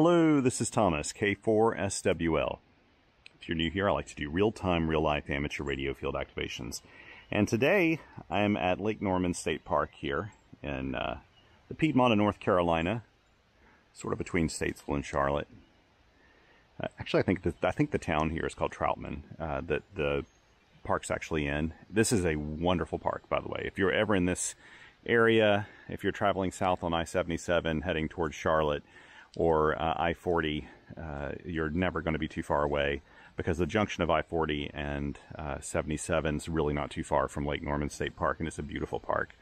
Hello, this is Thomas, K4SWL. If you're new here, I like to do real-time, real-life amateur radio field activations. And today, I'm at Lake Norman State Park here in uh, the Piedmont of North Carolina, sort of between Statesville and Charlotte. Uh, actually, I think the, I think the town here is called Troutman, uh, that the park's actually in. This is a wonderful park, by the way. If you're ever in this area, if you're traveling south on I-77 heading towards Charlotte, or uh, I-40, uh, you're never going to be too far away because the junction of I-40 and uh, 77 is really not too far from Lake Norman State Park, and it's a beautiful park.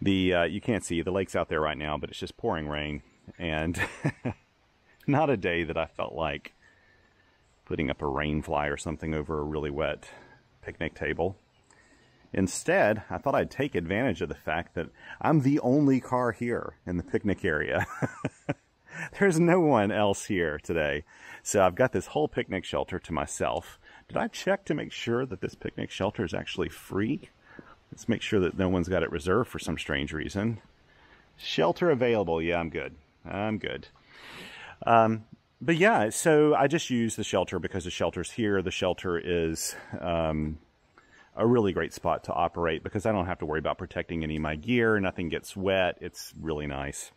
The uh, you can't see the lake's out there right now, but it's just pouring rain, and not a day that I felt like putting up a rain fly or something over a really wet picnic table. Instead, I thought I'd take advantage of the fact that I'm the only car here in the picnic area. There's no one else here today. So I've got this whole picnic shelter to myself. Did I check to make sure that this picnic shelter is actually free? Let's make sure that no one's got it reserved for some strange reason. Shelter available. Yeah, I'm good. I'm good. Um, but yeah, so I just use the shelter because the shelter's here. The shelter is um, a really great spot to operate because I don't have to worry about protecting any of my gear. Nothing gets wet. It's really nice.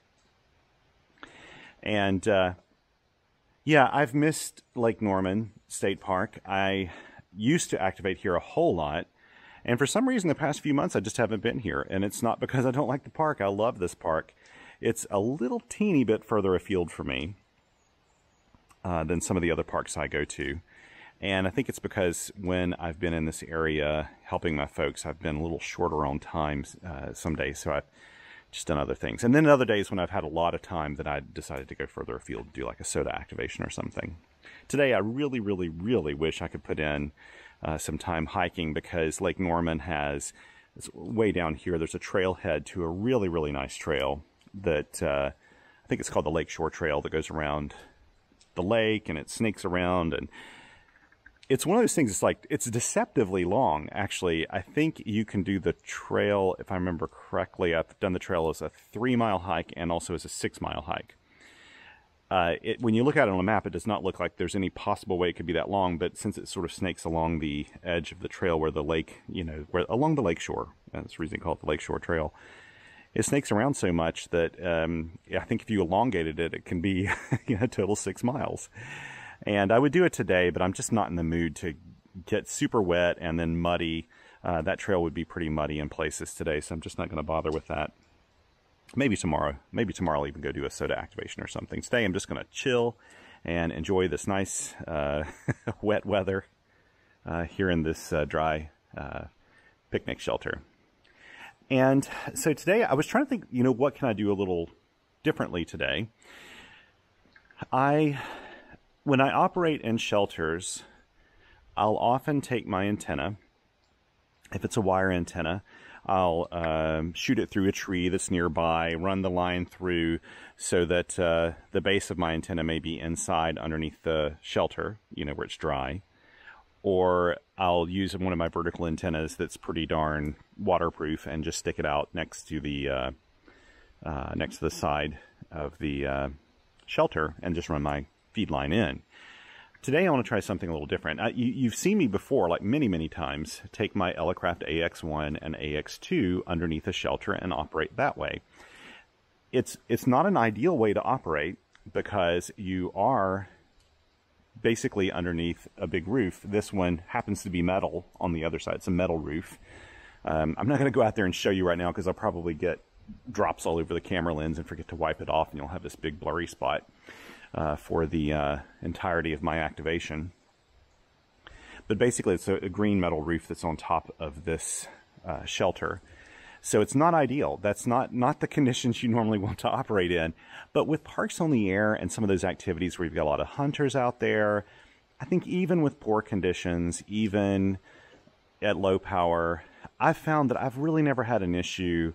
And uh, yeah, I've missed Lake Norman State Park. I used to activate here a whole lot. And for some reason, the past few months, I just haven't been here. And it's not because I don't like the park. I love this park. It's a little teeny bit further afield for me uh, than some of the other parks I go to. And I think it's because when I've been in this area helping my folks, I've been a little shorter on time uh, some days. So I've just done other things. And then other days when I've had a lot of time that I decided to go further afield, do like a SOTA activation or something. Today, I really, really, really wish I could put in uh, some time hiking because Lake Norman has, it's way down here, there's a trailhead to a really, really nice trail that uh, I think it's called the Lakeshore Trail that goes around the lake and it snakes around and it's one of those things it's like it's deceptively long actually. I think you can do the trail if i remember correctly i've done the trail as a three mile hike and also as a six mile hike. Uh, it, when you look at it on a map it does not look like there's any possible way it could be that long but since it sort of snakes along the edge of the trail where the lake you know where along the lake shore that's the reason they call it the lake shore trail it snakes around so much that um, i think if you elongated it it can be you know total six miles and I would do it today, but I'm just not in the mood to get super wet and then muddy. Uh, that trail would be pretty muddy in places today, so I'm just not going to bother with that. Maybe tomorrow. Maybe tomorrow I'll even go do a SOTA activation or something. Today I'm just going to chill and enjoy this nice uh, wet weather uh, here in this uh, dry uh, picnic shelter. And so today I was trying to think, you know, what can I do a little differently today? I when I operate in shelters, I'll often take my antenna. If it's a wire antenna, I'll um, shoot it through a tree that's nearby, run the line through so that uh, the base of my antenna may be inside underneath the shelter, you know, where it's dry. Or I'll use one of my vertical antennas that's pretty darn waterproof and just stick it out next to the uh, uh, next to the side of the uh, shelter and just run my feed line in. Today I want to try something a little different. Uh, you, have seen me before, like many, many times, take my Elecraft AX1 and AX2 underneath a shelter and operate that way. It's, it's not an ideal way to operate because you are basically underneath a big roof. This one happens to be metal on the other side. It's a metal roof. Um, I'm not going to go out there and show you right now because I'll probably get drops all over the camera lens and forget to wipe it off and you'll have this big blurry spot uh, for the uh, entirety of my activation. But basically, it's a, a, green metal roof that's on top of this uh, shelter. So it's not ideal. That's not, not the conditions you normally want to operate in. But with parks on the air and some of those activities where you've got a lot of hunters out there, I think even with poor conditions, even at low power, I've found that I've really never had an issue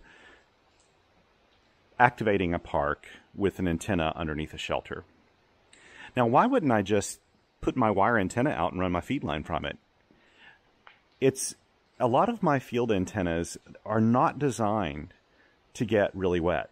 activating a park with an antenna underneath a shelter. Now, why wouldn't I just put my wire antenna out and run my feed line from it? It's a lot of my field antennas are not designed to get really wet.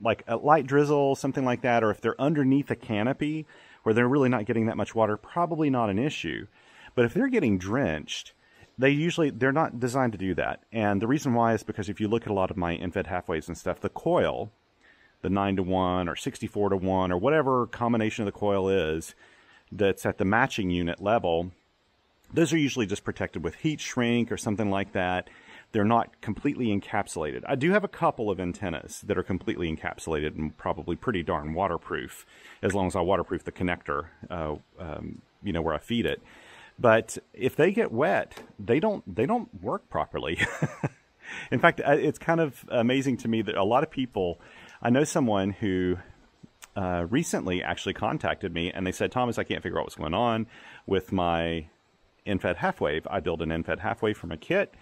like a light drizzle, something like that, or if they're underneath a canopy where they're really not getting that much water, probably not an issue. But if they're getting drenched, they usually they're not designed to do that. And the reason why is because if you look at a lot of my end-fed halfwaves and stuff, the coil, the 9 to 1 or 64 to 1 or whatever combination of the coil is that's at the matching unit level, those are usually just protected with heat shrink or something like that. They're not completely encapsulated. I do have a couple of antennas that are completely encapsulated and probably pretty darn waterproof, as long as I waterproof the connector, uh, um, you know, where I feed it. But if they get wet, they don't they don't work properly. In fact, it's kind of amazing to me that a lot of people. I know someone who uh, recently actually contacted me and they said, Thomas, I can't figure out what's going on with my End-Fed Halfwave. I build an End-Fed Halfwave from a kit.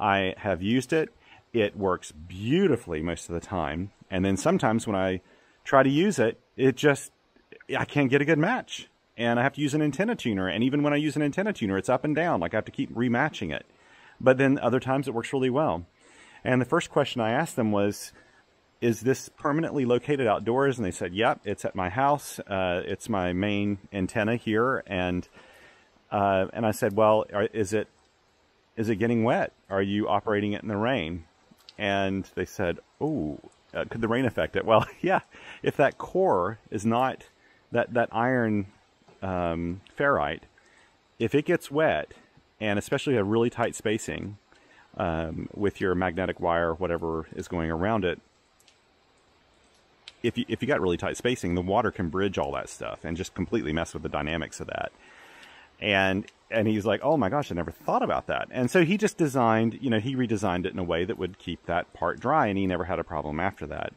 I have used it. It works beautifully most of the time. And then sometimes when I try to use it, it just, I can't get a good match. And I have to use an antenna tuner. And even when I use an antenna tuner, it's up and down. Like I have to keep rematching it. But then other times it works really well. And the first question I asked them was, is this permanently located outdoors? And they said, yep, it's at my house. Uh, it's my main antenna here. And, uh, and I said, well, are, is it is it getting wet? Are you operating it in the rain? And they said, oh, uh, could the rain affect it? Well, yeah, if that core is not that that iron um, ferrite, if it gets wet, and especially a really tight spacing um, with your magnetic wire, whatever is going around it, if you if you got really tight spacing, the water can bridge all that stuff and just completely mess with the dynamics of that. And and he's like, oh my gosh, I never thought about that. And so he just designed, you know, he redesigned it in a way that would keep that part dry, and he never had a problem after that.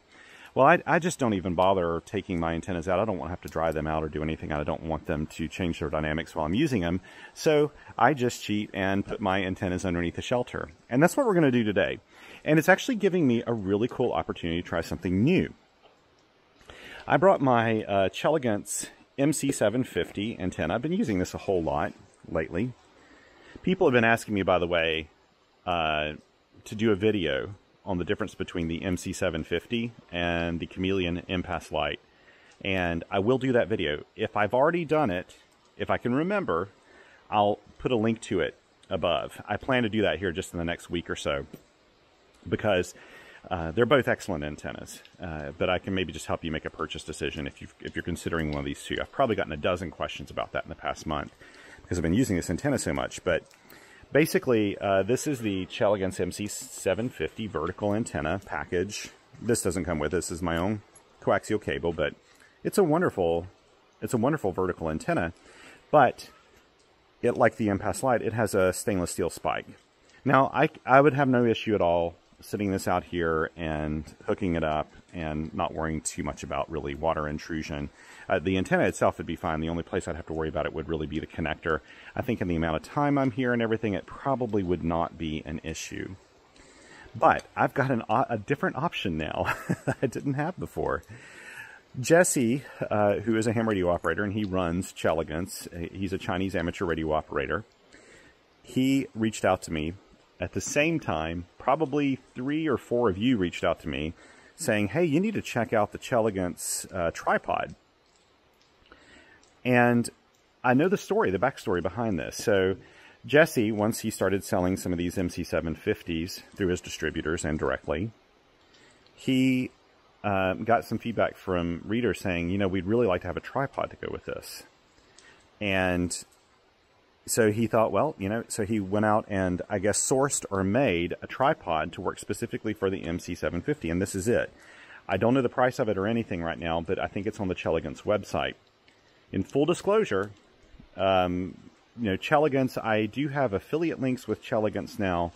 Well, I, I just don't even bother taking my antennas out. I don't want to have to dry them out or do anything. I don't want them to change their dynamics while I'm using them. So I just cheat and put my antennas underneath the shelter. And that's what we're going to do today. And it's actually giving me a really cool opportunity to try something new. I brought my uh, Chelegance MC750 antenna. I've been using this a whole lot lately. People have been asking me, by the way, uh, to do a video on the difference between the MC750 and the Chameleon MPAS Lite. And I will do that video. If I've already done it, if I can remember, I'll put a link to it above. I plan to do that here just in the next week or so because uh, they're both excellent antennas, uh, but I can maybe just help you make a purchase decision if, you if you're considering one of these two. I've probably gotten a dozen questions about that in the past month because I've been using this antenna so much. But basically, uh, this is the Chelegance MC750 vertical antenna package. This doesn't come with this. this is my own coaxial cable, but it's a wonderful, it's a wonderful vertical antenna. But it, like the MPAS Lite, it has a stainless steel spike. Now, I, I would have no issue at all sitting this out here and hooking it up and not worrying too much about really water intrusion. Uh, the antenna itself would be fine. The only place I'd have to worry about it would really be the connector. I think in the amount of time I'm here and everything, it probably would not be an issue. But I've got an, a different option now that I didn't have before. Jesse, uh, who is a ham radio operator, and he runs Chelegance, he's a Chinese amateur radio operator. He reached out to me at the same time, probably three or four of you reached out to me saying, hey, you need to check out the Chelegance uh, tripod. And I know the story, the backstory behind this. So Jesse, once he started selling some of these MC750s through his distributors and directly, he uh, got some feedback from readers saying, you know, we'd really like to have a tripod to go with this. And so he thought, well, you know, so he went out and I guess sourced or made a tripod to work specifically for the MC750, and this is it. I don't know the price of it or anything right now, but I think it's on the Chelegance website. In full disclosure, um, you know, Chelegance, I do have affiliate links with Chelegance now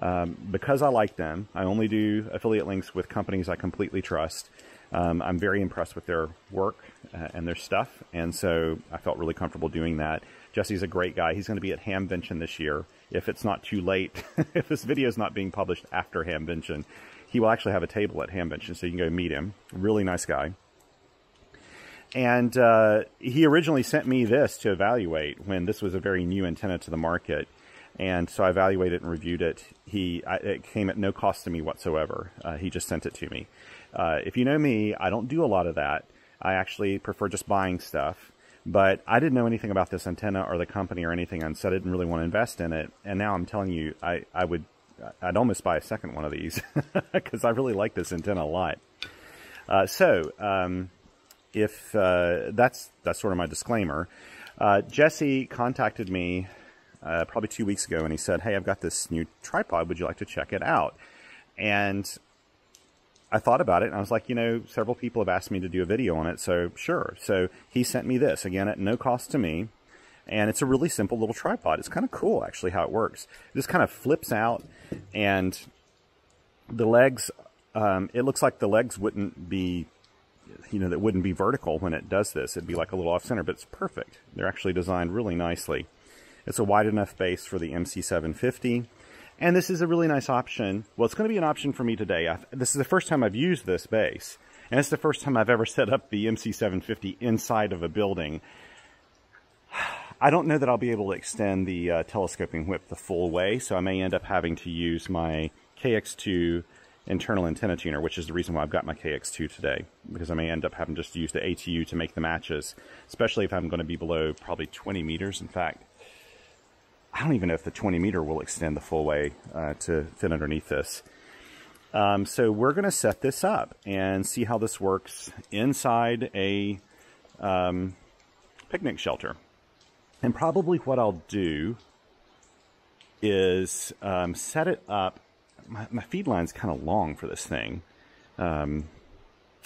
um, because I like them. I only do affiliate links with companies I completely trust. Um, I'm very impressed with their work uh, and their stuff, and so I felt really comfortable doing that. Jesse's a great guy. He's going to be at Hamvention this year. If it's not too late, if this video is not being published after Hamvention, he will actually have a table at Hamvention, so you can go meet him. Really nice guy. And uh, he originally sent me this to evaluate when this was a very new antenna to the market. And so I evaluated and reviewed it. He, I, it came at no cost to me whatsoever. Uh, he just sent it to me. Uh, if you know me, I don't do a lot of that. I actually prefer just buying stuff. But I didn't know anything about this antenna or the company or anything, and so I didn't really want to invest in it. And now I'm telling you, I, I would, I'd almost buy a second one of these because I really like this antenna a lot. Uh, so, um, if uh, that's that's sort of my disclaimer, uh, Jesse contacted me uh, probably two weeks ago, and he said, "Hey, I've got this new tripod. Would you like to check it out?" And I thought about it and I was like, you know, several people have asked me to do a video on it, so sure. So he sent me this, again, at no cost to me. And it's a really simple little tripod. It's kind of cool, actually, how it works. It just kind of flips out and the legs, um, it looks like the legs wouldn't be, you know, that wouldn't be vertical when it does this. It'd be like a little off center, but it's perfect. They're actually designed really nicely. It's a wide enough base for the MC750. And this is a really nice option. Well, it's going to be an option for me today. I, this is the first time I've used this base. And it's the first time I've ever set up the MC750 inside of a building. I don't know that I'll be able to extend the uh, telescoping whip the full way, so I may end up having to use my KX2 internal antenna tuner, which is the reason why I've got my KX2 today, because I may end up having just to use the ATU to make the matches, especially if I'm going to be below probably 20 meters. In fact, I don't even know if the 20 meter will extend the full way uh, to fit underneath this. Um, so we're going to set this up and see how this works inside a um, picnic shelter. And probably what I'll do is um, set it up. My, my feed line's kind of long for this thing. Um,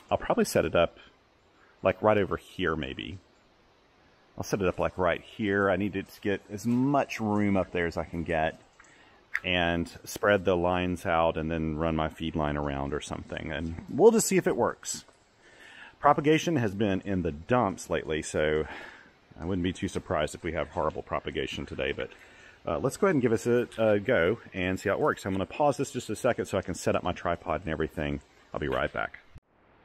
I'll probably set it up like right over here maybe. I'll set it up like right here. I need to get as much room up there as I can get and spread the lines out and then run my feed line around or something. And we'll just see if it works. Propagation has been in the dumps lately, so I wouldn't be too surprised if we have horrible propagation today. But uh, let's go ahead and give us a, a go and see how it works. I'm going to pause this just a second so I can set up my tripod and everything. I'll be right back.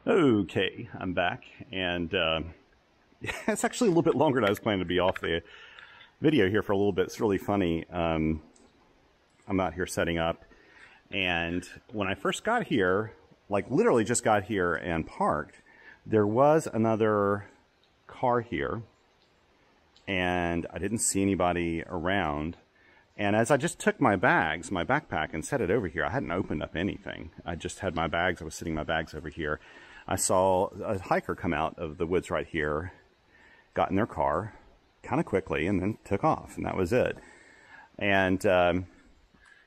Okay, I'm back. And... Uh, it's actually a little bit longer than I was planning to be off the video here for a little bit. It's really funny. Um, I'm out here setting up. And when I first got here, like literally just got here and parked, there was another car here. And I didn't see anybody around. And as I just took my bags, my backpack, and set it over here, I hadn't opened up anything. I just had my bags. I was sitting my bags over here. I saw a hiker come out of the woods right here got in their car kind of quickly and then took off, and that was it. And um,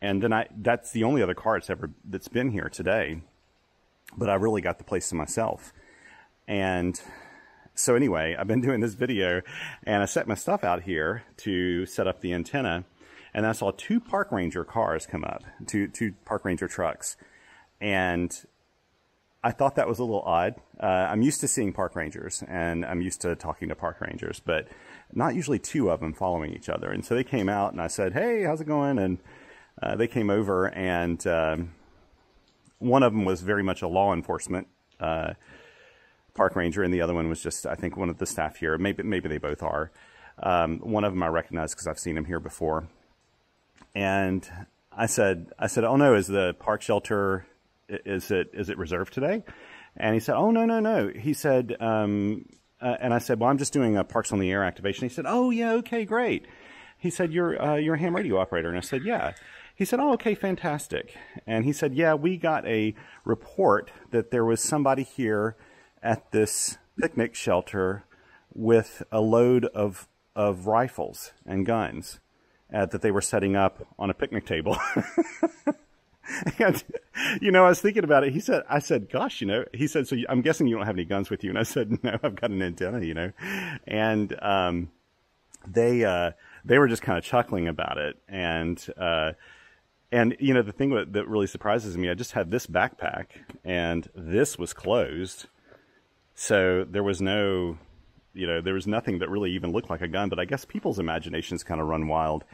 and then I that's the only other car that's ever that's been here today. But I really got the place to myself. And so anyway, I've been doing this video and I set my stuff out here to set up the antenna and I saw two park ranger cars come up, two, two park ranger trucks. And I thought that was a little odd. Uh, I'm used to seeing park rangers and I'm used to talking to park rangers, but not usually two of them following each other. And so they came out and I said, Hey, how's it going? And uh, they came over and um, one of them was very much a law enforcement uh, park ranger and the other one was just, I think, one of the staff here. Maybe, maybe they both are. Um, one of them I recognize because I've seen him here before. And I said, I said, oh no, is the park shelter is it is it reserved today? And he said, oh no no no. He said, um, uh, and I said, well, I'm just doing a Parks on the Air activation. He said, oh yeah, okay, great. He said, you're uh, you're a ham radio operator, and I said, yeah. He said, oh okay, fantastic. And he said, yeah, we got a report that there was somebody here at this picnic shelter with a load of of rifles and guns uh, that they were setting up on a picnic table. and you know, I was thinking about it. He said, I said, gosh, you know, he said, so I'm guessing you don't have any guns with you. And I said, no, I've got an antenna, you know, and, um, they, uh, they were just kind of chuckling about it. And, uh, and, you know, the thing that, that really surprises me, I just had this backpack and this was closed. So there was no, you know, there was nothing that really even looked like a gun, but I guess people's imaginations kind of run wild.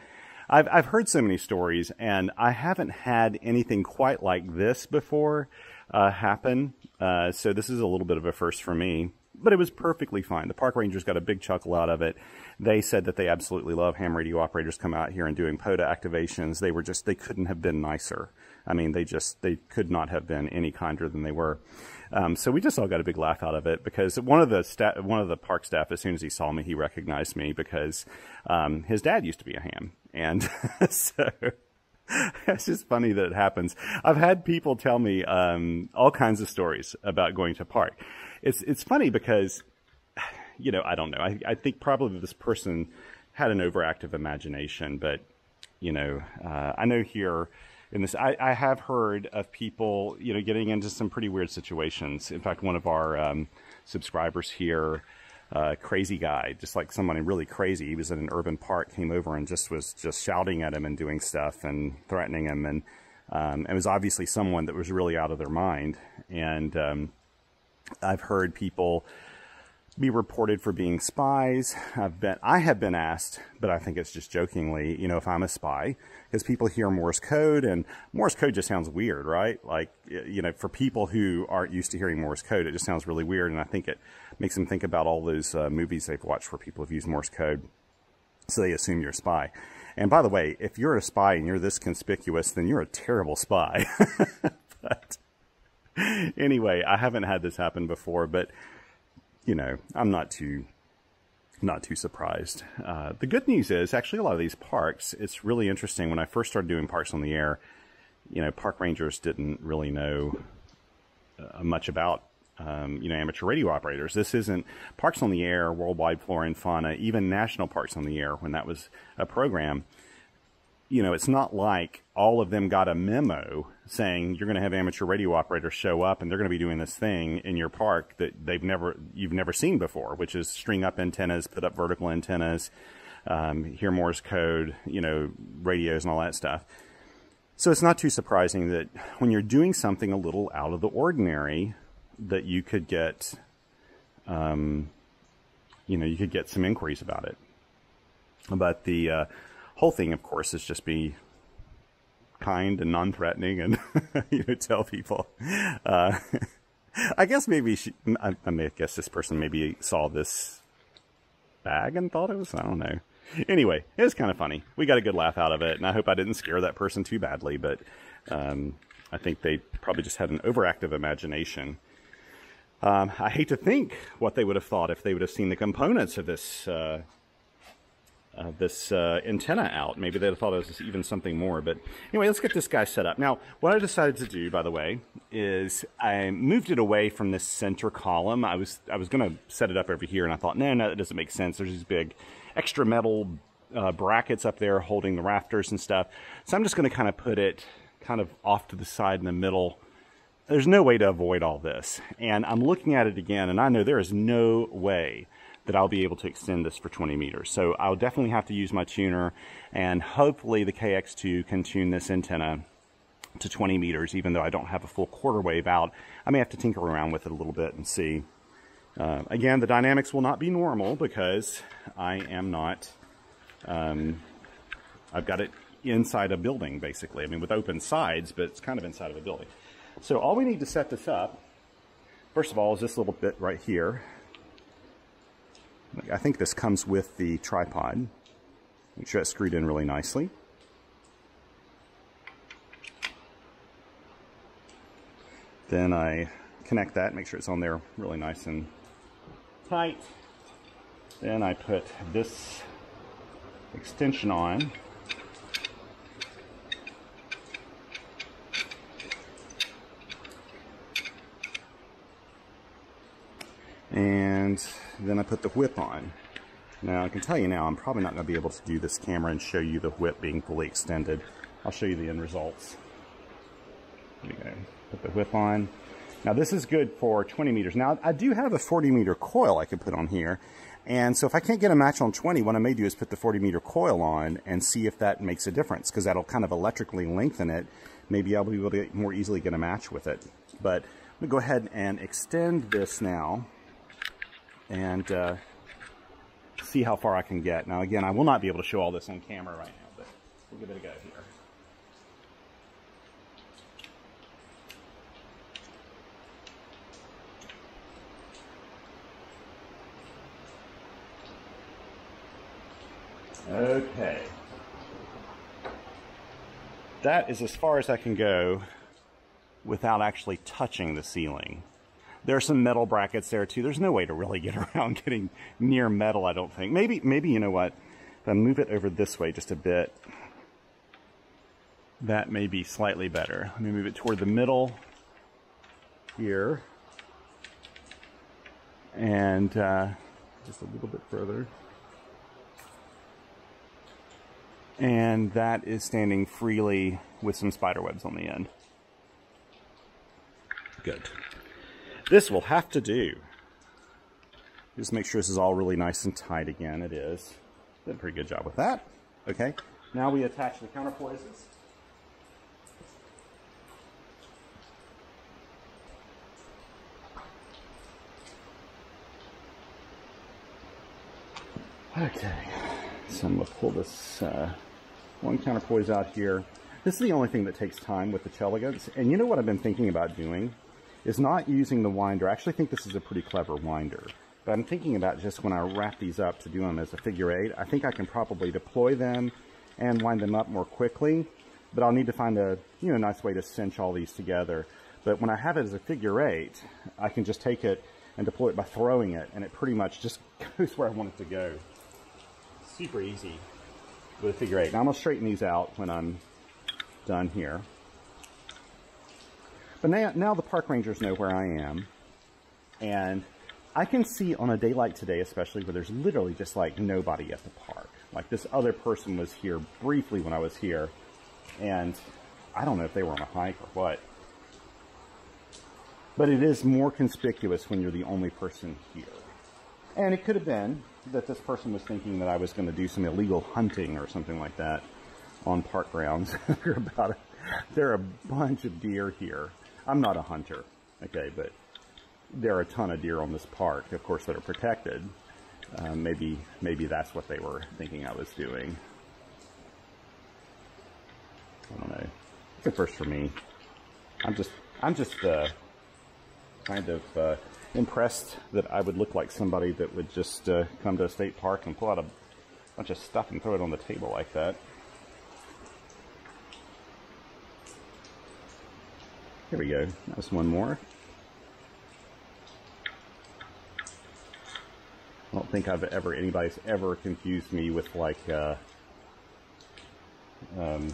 I've, I've heard so many stories, and I haven't had anything quite like this before uh, happen. Uh, so this is a little bit of a first for me, but it was perfectly fine. The park rangers got a big chuckle out of it. They said that they absolutely love ham radio operators come out here and doing POTA activations. They were just, they couldn't have been nicer. I mean, they just, they could not have been any kinder than they were. Um, so we just all got a big laugh out of it because one of the one of the park staff, as soon as he saw me, he recognized me because um, his dad used to be a ham, and so it's just funny that it happens. I've had people tell me um, all kinds of stories about going to park. It's it's funny because you know I don't know. I I think probably this person had an overactive imagination, but you know uh, I know here in this. I, I, have heard of people, you know, getting into some pretty weird situations. In fact, one of our um, subscribers here, uh, crazy guy, just like somebody really crazy. He was in an urban park, came over and just was just shouting at him and doing stuff and threatening him, and um, it was obviously someone that was really out of their mind. And um, I've heard people be reported for being spies. I've been, I have been asked, but I think it's just jokingly, you know, if I'm a spy, because people hear Morse code and Morse code just sounds weird, right? Like, you know, for people who aren't used to hearing Morse code, it just sounds really weird. And I think it makes them think about all those uh, movies they've watched where people have used Morse code. So they assume you're a spy. And by the way, if you're a spy and you're this conspicuous, then you're a terrible spy. but anyway, I haven't had this happen before, but you know, I'm not too not too surprised. Uh, the good news is actually a lot of these parks, it's really interesting. When I first started doing parks on the air, you know, park rangers didn't really know uh, much about, um, you know, amateur radio operators. This isn't Parks on the Air, Worldwide Flora and Fauna, even National Parks on the Air when that was a program you know, it's not like all of them got a memo saying you're going to have amateur radio operators show up and they're going to be doing this thing in your park that they've never, you've never seen before, which is string up antennas, put up vertical antennas, um, hear Morse code, you know, radios and all that stuff. So it's not too surprising that when you're doing something a little out of the ordinary, that you could get, um, you know, you could get some inquiries about it. But the, uh, whole thing, of course, is just be kind and non-threatening and you know tell people. Uh, I guess maybe she, I, I may guess this person maybe saw this bag and thought it was I don't know. Anyway, it was kind of funny. We got a good laugh out of it, and I hope I didn't scare that person too badly. But um, I think they probably just had an overactive imagination. Um, I hate to think what they would have thought if they would have seen the components of this uh, uh, this uh, antenna out. Maybe they'd have thought it was even something more. But anyway, let's get this guy set up. Now, what I decided to do, by the way, is I moved it away from this center column. I was I was going to set it up over here, and I thought, no, no, that doesn't make sense. There's these big extra metal uh, brackets up there holding the rafters and stuff. So I'm just going to kind of put it kind of off to the side in the middle. There's no way to avoid all this. And I'm looking at it again, and I know there is no way that I'll be able to extend this for 20 meters. So I'll definitely have to use my tuner and hopefully the KX2 can tune this antenna to 20 meters, even though I don't have a full quarter wave out. I may have to tinker around with it a little bit and see. Uh, again, the dynamics will not be normal because I am not, um, I've got it inside a building basically. I mean, with open sides, but it's kind of inside of a building. So all we need to set this up, first of all, is this little bit right here. I think this comes with the tripod. Make sure it's screwed in really nicely. Then I connect that, make sure it's on there really nice and tight. Then I put this extension on. And then I put the whip on. Now I can tell you now, I'm probably not going to be able to do this camera and show you the whip being fully extended. I'll show you the end results. There we go. Put the whip on. Now this is good for 20 meters. Now I do have a 40 meter coil I could put on here. And so if I can't get a match on 20, what I may do is put the 40 meter coil on and see if that makes a difference because that'll kind of electrically lengthen it. Maybe I'll be able to more easily get a match with it. But I'm to go ahead and extend this now and uh, see how far I can get. Now again, I will not be able to show all this on camera right now, but we'll give it a go here. Okay. That is as far as I can go without actually touching the ceiling. There are some metal brackets there too. There's no way to really get around getting near metal, I don't think. Maybe, maybe you know what? If I move it over this way just a bit, that may be slightly better. Let me move it toward the middle here. And uh, just a little bit further. And that is standing freely with some spider webs on the end. Good. This will have to do. Just make sure this is all really nice and tight again. It is. Did a pretty good job with that. Okay. Now we attach the counterpoises. Okay, so I'm to pull this uh, one counterpoise out here. This is the only thing that takes time with the Chelegance. And you know what I've been thinking about doing? Is not using the winder. I actually think this is a pretty clever winder. But I'm thinking about just when I wrap these up to do them as a figure eight, I think I can probably deploy them and wind them up more quickly. But I'll need to find a you know nice way to cinch all these together. But when I have it as a figure eight, I can just take it and deploy it by throwing it, and it pretty much just goes where I want it to go super easy with a figure eight. Now I'm to straighten these out when I'm done here. But now, now the park rangers know where I am. And I can see on a day like today, especially where there's literally just like nobody at the park. Like this other person was here briefly when I was here. And I don't know if they were on a hike or what. But it is more conspicuous when you're the only person here. And it could have been that this person was thinking that I was going to do some illegal hunting or something like that on park grounds. there, are a, there are a bunch of deer here. I'm not a hunter, okay, but there are a ton of deer on this park, of course, that are protected. Um, maybe, maybe that's what they were thinking I was doing. I don't know. It's a first for me. I'm just, I'm just uh, kind of uh, impressed that I would look like somebody that would just uh, come to a state park and pull out a bunch of stuff and throw it on the table like that. Here we go. That's one more. I don't think I've ever, anybody's ever confused me with like, uh, um,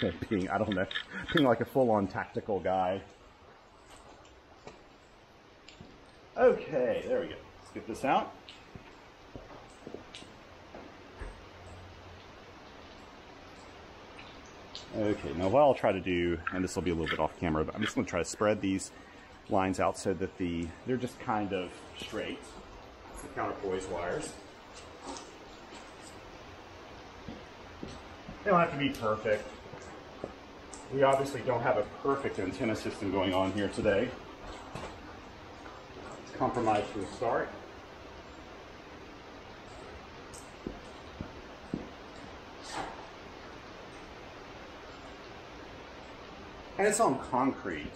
being, I don't know, being like a full-on tactical guy. Okay, there we go. Let's get this out. Okay, now what I'll try to do, and this will be a little bit off camera, but I'm just going to try to spread these lines out so that the they're just kind of straight, the counterpoise wires. They don't have to be perfect. We obviously don't have a perfect antenna system going on here today compromise from the start. And it's on concrete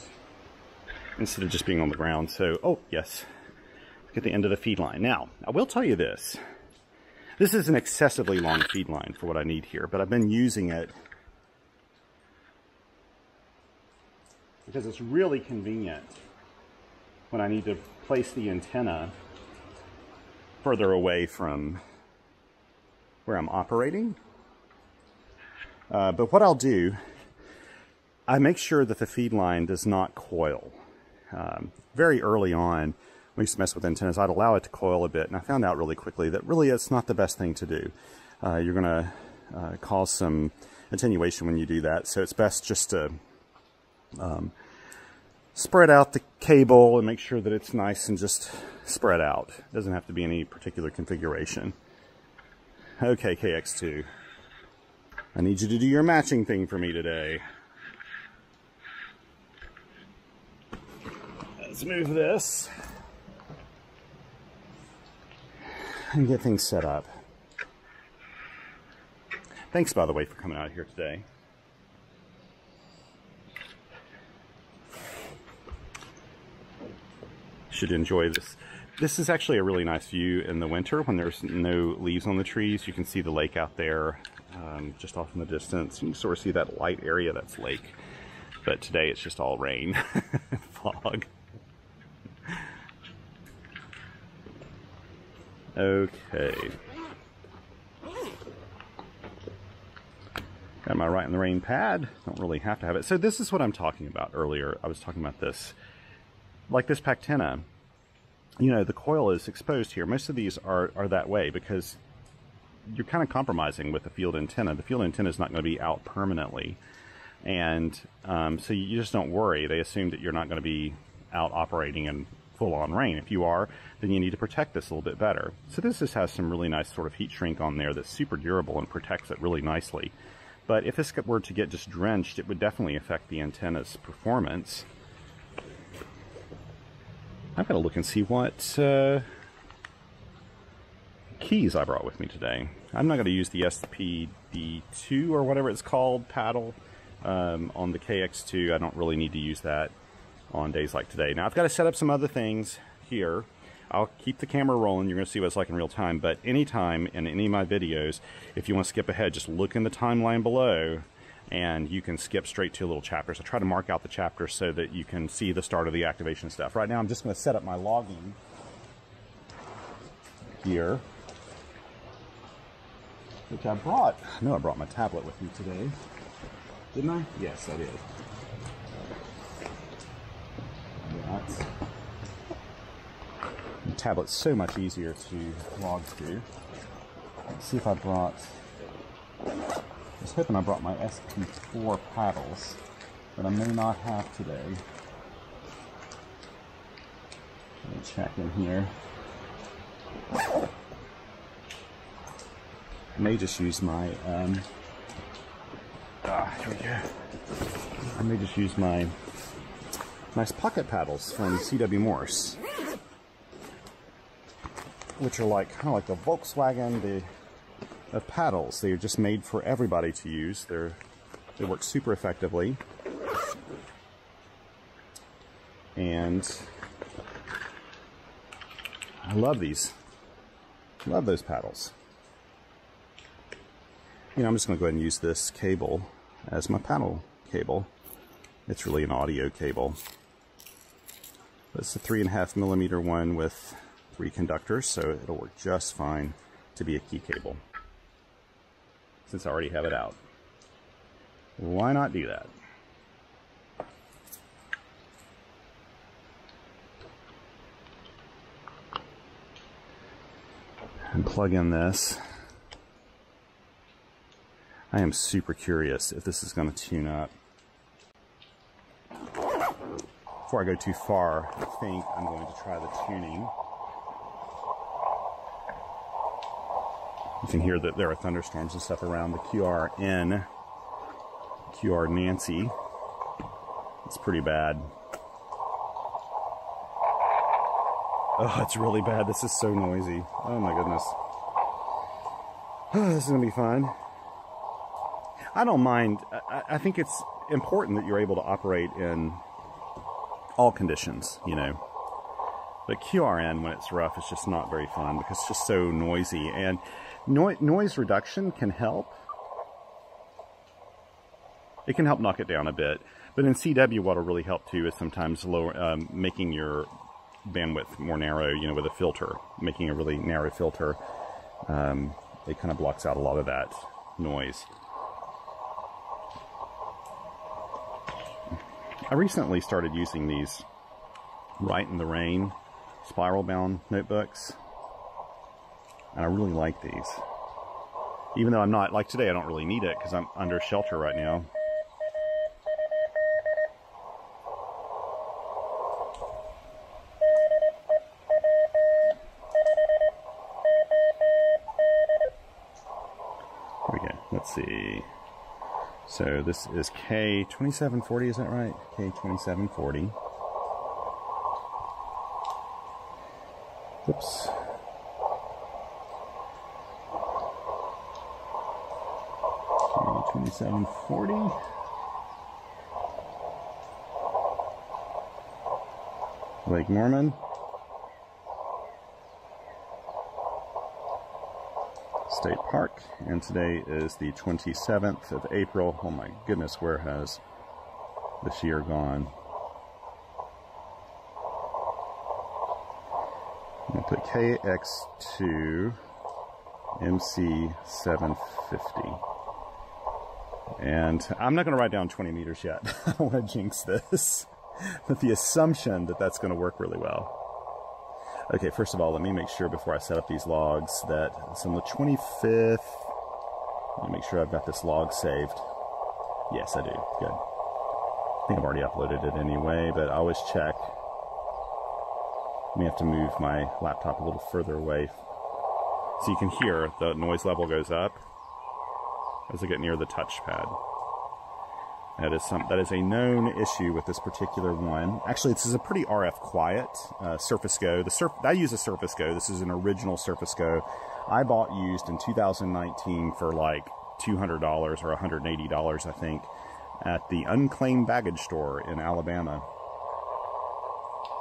instead of just being on the ground. So, oh, yes, get the end of the feed line. Now, I will tell you this. This is an excessively long feed line for what I need here, but I've been using it because it's really convenient when I need to place the antenna further away from where I'm operating. Uh, but what I'll do, I make sure that the feed line does not coil. Um, very early on, when I used to mess with antennas, I'd allow it to coil a bit, and I found out really quickly that really it's not the best thing to do. Uh, you're going to uh, cause some attenuation when you do that, so it's best just to um, spread out the cable and make sure that it's nice and just spread out. It doesn't have to be any particular configuration. Okay, KX2. I need you to do your matching thing for me today. Let's move this and get things set up. Thanks, by the way, for coming out here today. should enjoy this. This is actually a really nice view in the winter when there's no leaves on the trees. You can see the lake out there um, just off in the distance. You can sort of see that light area, that's lake. But today it's just all rain, vlog. Okay. Got my right in the rain pad. Don't really have to have it. So this is what I'm talking about earlier. I was talking about this. Like this PackTenna, you know, the coil is exposed here. Most of these are, are that way because you're kind of compromising with the field antenna. The field antenna is not going to be out permanently. And um, so you just don't worry. They assume that you're not going to be out operating in full-on rain. If you are, then you need to protect this a little bit better. So this just has some really nice sort of heat shrink on there that's super durable and protects it really nicely. But if this were to get just drenched, it would definitely affect the antenna's performance. I've got to look and see what uh, keys I brought with me today. I'm not going to use the KXPD2 or whatever it's called paddle um, on the KX2. I don't really need to use that on days like today. Now I've got to set up some other things here. I'll keep the camera rolling. You're going to see what it's like in real time. But anytime in any of my videos, if you want to skip ahead, just look in the timeline below and you can skip straight to little chapters. I try to mark out the chapters so that you can see the start of the activation stuff. Right now I'm just going to set up my logging here, which I brought. I know I brought my tablet with me today. Didn't I? Yes, I did. The tablet's so much easier to log to. Let's see if I brought. I was hoping I brought my SP4 paddles, but I may not have today. Let me check in here. I may just use my. Um, ah, here we go. I may just use my nice pocket paddles from CW Morse which are like kind of like the Volkswagen the of paddles. They are just made for everybody to use. They're they work super effectively. And I love these. Love those paddles. You know, I'm just going to go ahead and use this cable as my paddle cable. It's really an audio cable. It's a three and a half millimeter one with three conductors, so it'll work just fine to be a key cable. Since I already have it out. Why not do that? And plug in this. I am super curious if this is going to tune up. Before I go too far, I think I'm going to try the tuning. You can hear that there are thunderstorms and stuff around the QRN, QR Nancy. It's pretty bad. Oh, it's really bad. This is so noisy. Oh my goodness. Oh, this is going to be fun. I don't mind. I, I think it's important that you're able to operate in all conditions, you know. But QRN, when it's rough, is just not very fun because it's just so noisy. And no noise reduction can help. It can help knock it down a bit. But in CW, what will really help too is sometimes lower, um, making your bandwidth more narrow, you know, with a filter, making a really narrow filter. Um, it kind of blocks out a lot of that noise. I recently started using these Rite in the Rain spiral bound notebooks. And I really like these. Even though I'm not, like today, I don't really need it because I'm under shelter right now. Here we go. Let's see. So this is K2740, is that right? K2740. Oops. 2740. Lake Norman. State Park, and today is the 27th of April. Oh my goodness, where has this year gone? I'll put KX2 MC750. And I'm not going to ride down 20 meters yet. I don't want to jinx this. But the assumption that that's going to work really well. Okay, first of all, let me make sure before I set up these logs that it's on the 25th. Let me make sure I've got this log saved. Yes, I do. Good. I think I've already uploaded it anyway, but I always check. I may have to move my laptop a little further away so you can hear the noise level goes up as I get near the touchpad. That is some that is a known issue with this particular one. Actually, this is a pretty RF quiet uh, Surface Go. The Surf I use a Surface Go. This is an original Surface Go. I bought used in 2019 for like $200 or $180, I think, at the Unclaimed Baggage Store in Alabama.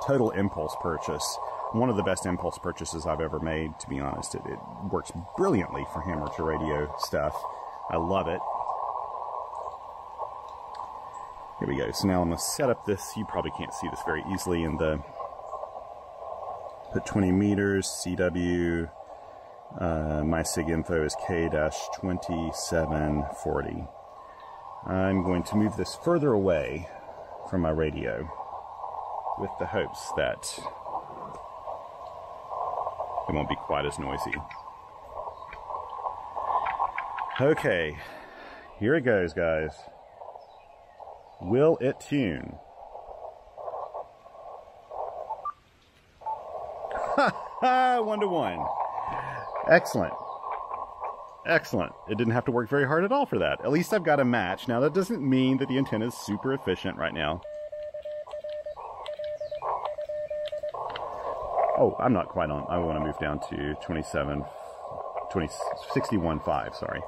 Total impulse purchase. One of the best impulse purchases I've ever made, to be honest. It, it works brilliantly for to radio stuff. I love it. Here we go. So now I'm going to set up this. You probably can't see this very easily in the put 20 meters, CW, uh, my SIG info is K-2740. I'm going to move this further away from my radio with the hopes that it won't be quite as noisy. Okay, here it goes, guys. Will it tune? One to one. Excellent. Excellent. It didn't have to work very hard at all for that. At least I've got a match. Now, that doesn't mean that the antenna is super efficient right now. Oh, I'm not quite on. I want to move down to 27, 20, 61.5, sorry.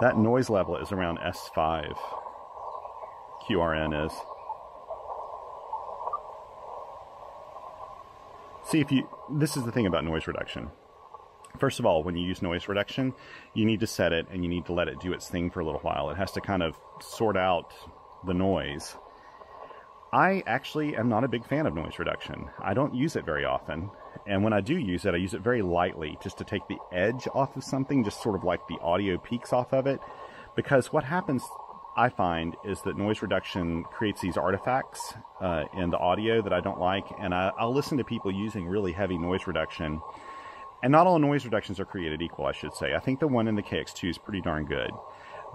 That noise level is around S5. QRN is. See if you, this is the thing about noise reduction. First of all, when you use noise reduction, you need to set it and you need to let it do its thing for a little while. It has to kind of sort out the noise. I actually am not a big fan of noise reduction. I don't use it very often. And when I do use it, I use it very lightly just to take the edge off of something, just sort of like the audio peaks off of it. Because what happens, I find, is that noise reduction creates these artifacts uh, in the audio that I don't like. And I, I'll listen to people using really heavy noise reduction. And not all noise reductions are created equal, I should say. I think the one in the KX2 is pretty darn good.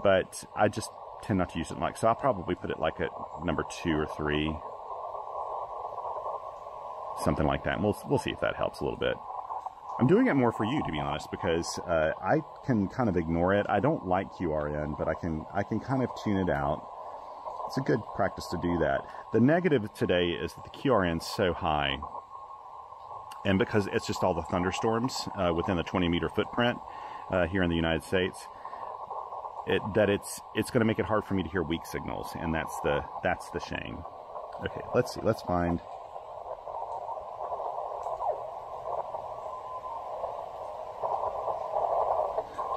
But I just tend not to use it like, so I'll probably put it like at number two or three. Something like that. And we'll, we'll see if that helps a little bit. I'm doing it more for you, to be honest, because uh, I can kind of ignore it. I don't like QRN, but I can I can kind of tune it out. It's a good practice to do that. The negative today is that the QRN is so high, and because it's just all the thunderstorms uh, within the 20 meter footprint uh, here in the United States, it, that it's it's going to make it hard for me to hear weak signals, and that's the that's the shame. Okay, let's see. Let's find.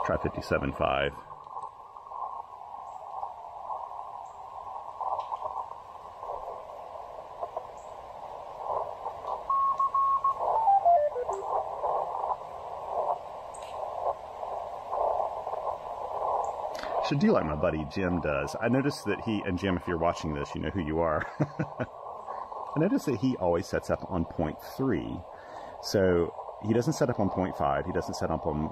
Try 57.5. should do like my buddy Jim does. I noticed that he, and Jim, if you're watching this, you know who you are. I noticed that he always sets up on point three. So he doesn't set up on point five. He doesn't set up on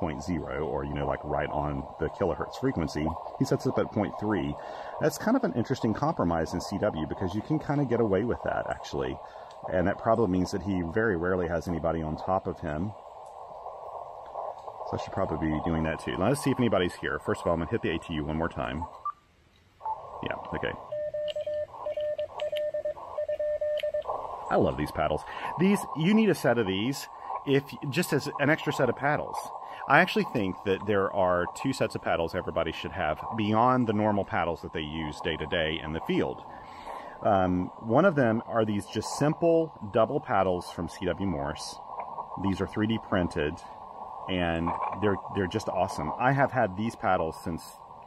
point zero or, you know, like right on the kilohertz frequency. He sets up at point three. That's kind of an interesting compromise in CW because you can kind of get away with that actually. And that probably means that he very rarely has anybody on top of him so I should probably be doing that too. Let's see if anybody's here. First of all, I'm to hit the ATU one more time. Yeah, okay. I love these paddles. These, you need a set of these if just as an extra set of paddles. I actually think that there are two sets of paddles everybody should have beyond the normal paddles that they use day to day in the field. Um, one of them are these just simple double paddles from CW Morse. These are 3D printed and they're they're just awesome. I have had these paddles since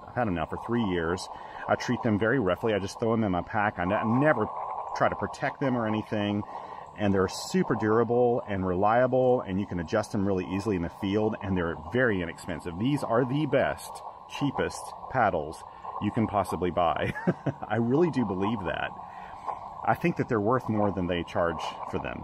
I've had them now for three years. I treat them very roughly. I just throw them in my pack. I, ne- never try to protect them or anything. And they're super durable and reliable, and you can adjust them really easily in the field, and they're very inexpensive. These are the best, cheapest paddles you can possibly buy. I really do believe that. I think that they're worth more than they charge for them,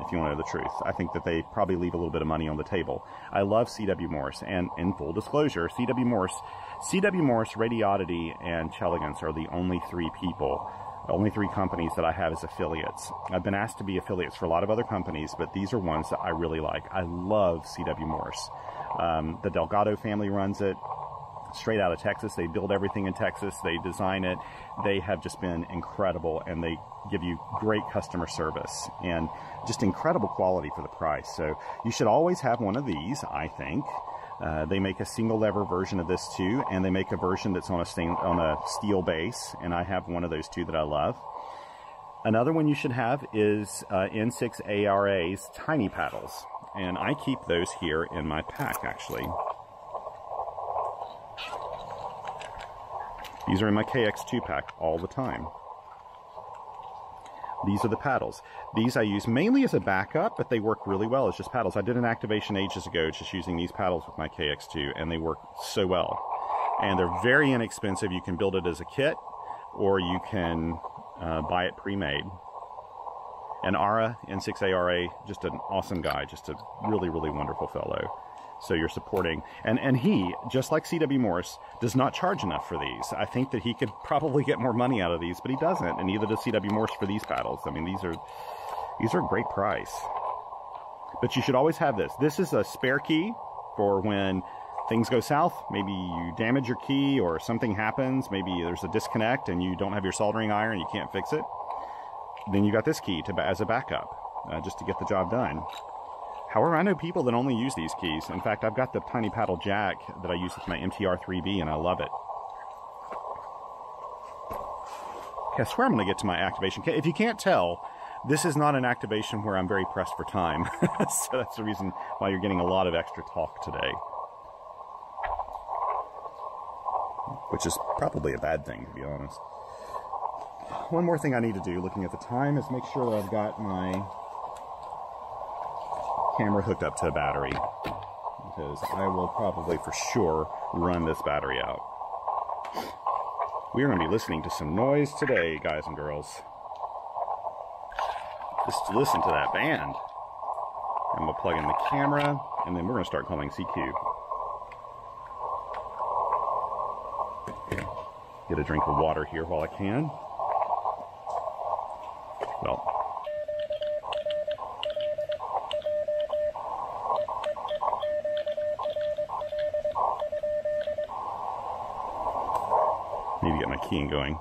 if you want to know the truth. I think that they probably leave a little bit of money on the table. I love C.W. Morse, and in full disclosure, C.W. Morse, C.W. Morse, Radioddity, and Chelegance are the only three people, only three companies that I have as affiliates. I've been asked to be affiliates for a lot of other companies, but these are ones that I really like. I love C.W. Morse. Um, the Delgado family runs it straight out of Texas. They build everything in Texas. They design it. They have just been incredible and they give you great customer service and just incredible quality for the price. So you should always have one of these, I think. Uh, they make a single lever version of this too, and they make a version that's on a stain, on a steel base, and I have one of those too that I love. Another one you should have is uh, N6 ARA's tiny paddles, and I keep those here in my pack actually. These are in my KX2 pack all the time. These are the paddles. These I use mainly as a backup, but they work really well as just paddles. I did an activation ages ago just using these paddles with my KX2, and they work so well. And they're very inexpensive. You can build it as a kit, or you can uh, buy it pre-made. And Ara, N6ARA, just an awesome guy, just a really, really wonderful fellow. So you're supporting, and, and he, just like C.W. Morse, does not charge enough for these. I think that he could probably get more money out of these, but he doesn't, and neither does C.W. Morse for these paddles. I mean, these are, these are a great price. But you should always have this. This is a spare key for when things go south. Maybe you damage your key or something happens. Maybe there's a disconnect and you don't have your soldering iron, you can't fix it. Then you got this key to as a backup, uh, just to get the job done. However, I know people that only use these keys. In fact, I've got the tiny paddle jack that I use with my MTR3B and I love it. Okay, I swear I'm going to get to my activation. If you can't tell, this is not an activation where I'm very pressed for time. so that's the reason why you're getting a lot of extra talk today. Which is probably a bad thing, to be honest. One more thing I need to do, looking at the time, is make sure that I've got my camera hooked up to a battery because I will probably for sure run this battery out. We are going to be listening to some noise today, guys and girls. Just to listen to that band. And we'll plug in the camera, and then we're going to start calling CQ. Get a drink of water here while I can. Well, keying going.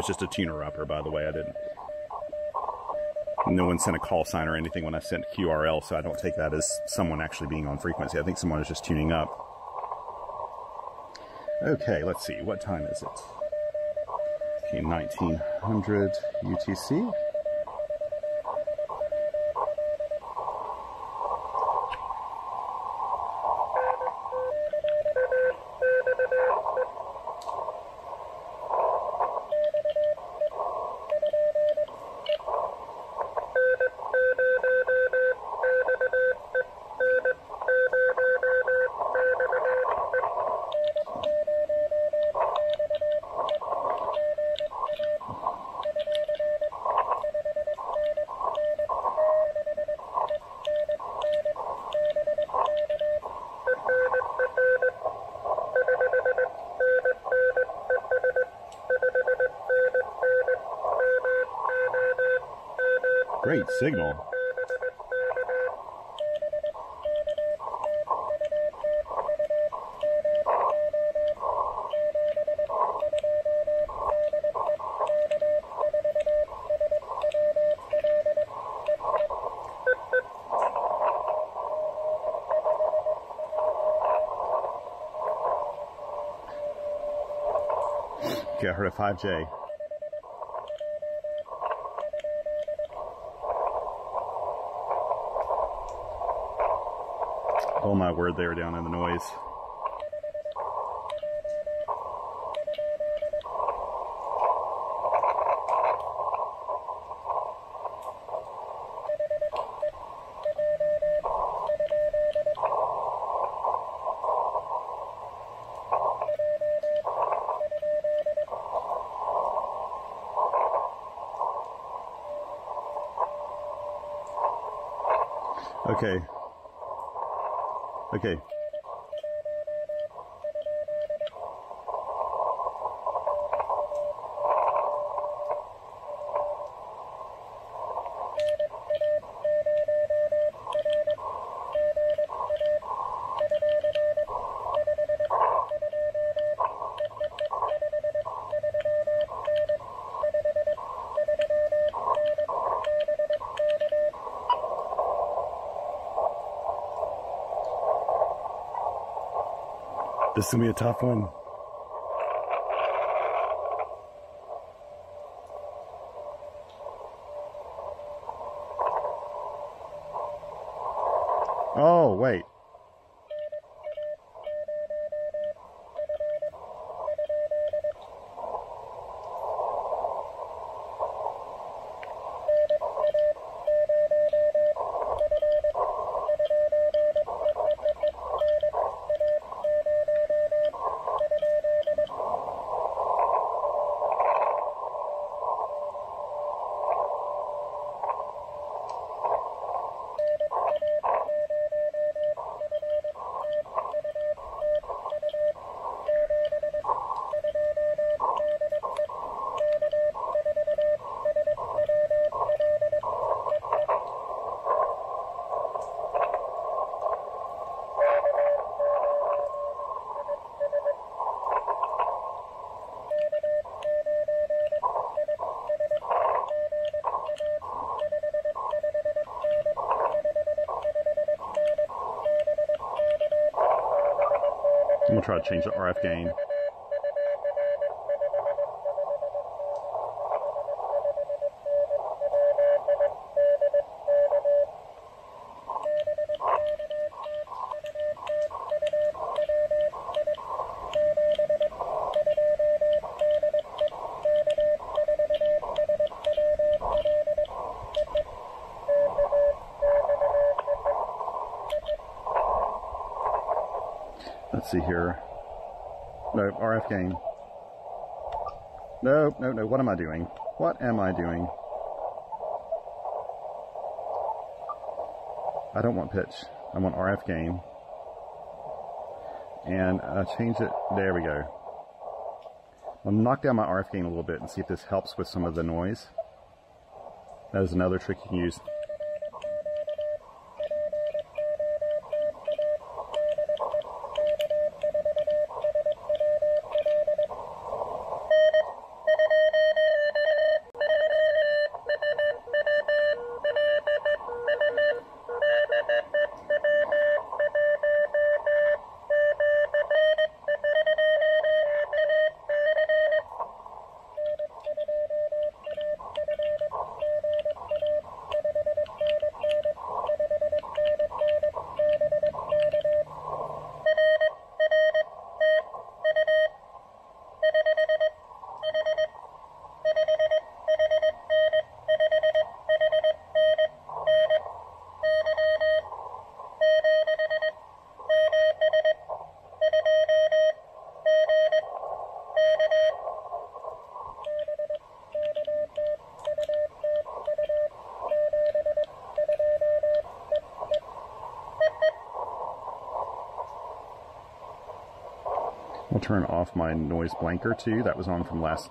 Was just a tuner upper, by the way. I didn't. No one sent a call sign or anything when I sent QRL, so I don't take that as someone actually being on frequency. I think someone is just tuning up. Okay, let's see. What time is it? Okay, 1900 UTC. signal. Yeah, I heard a 5J. My word, they were down in the noise. Okay. Okay. This is gonna be a tough one. Oh, wait. I'm gonna try to change the RF gain. Let's see here. No, RF gain. No, no, no. What am I doing? What am I doing? I don't want pitch. I want RF gain. And I change it. There we go. I'll knock down my RF gain a little bit and see if this helps with some of the noise. That is another trick you can use. Turn off my noise blanker too. That was on from last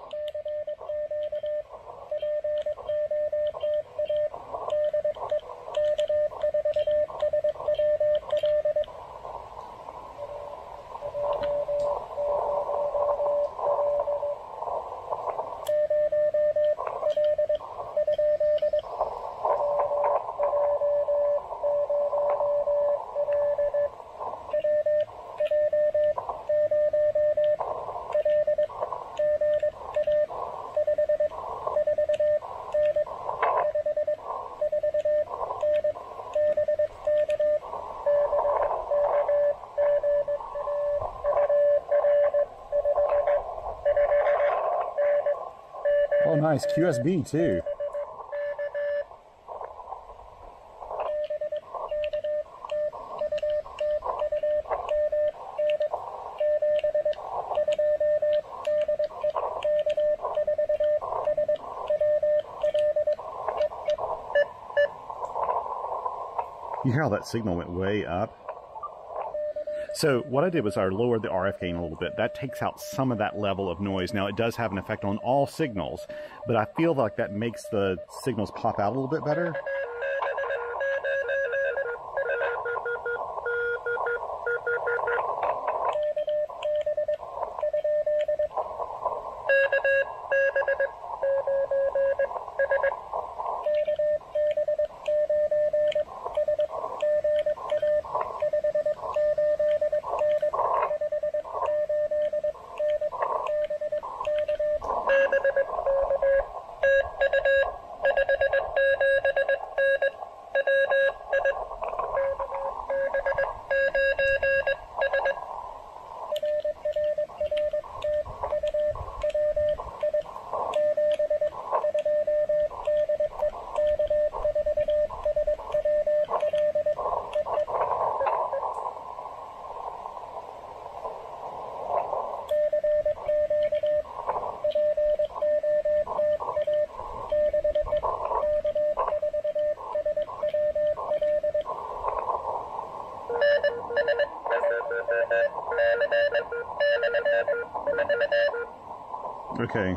nice. QSB too. You hear how that signal went way up? So what I did was I lowered the RF gain a little bit. That takes out some of that level of noise. Now it does have an effect on all signals, but I feel like that makes the signals pop out a little bit better. Okay.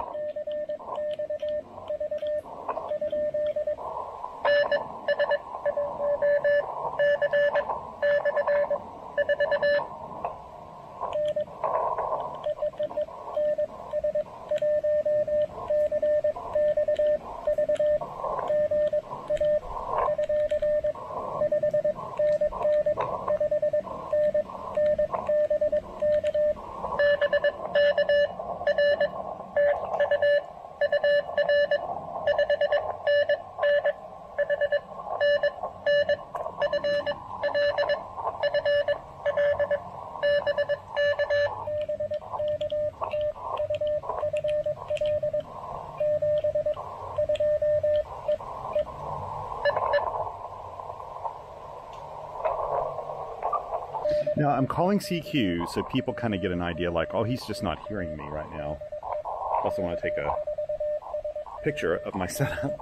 Now I'm calling CQ so people kind of get an idea like, oh, he's just not hearing me right now. Also want to take a picture of my setup.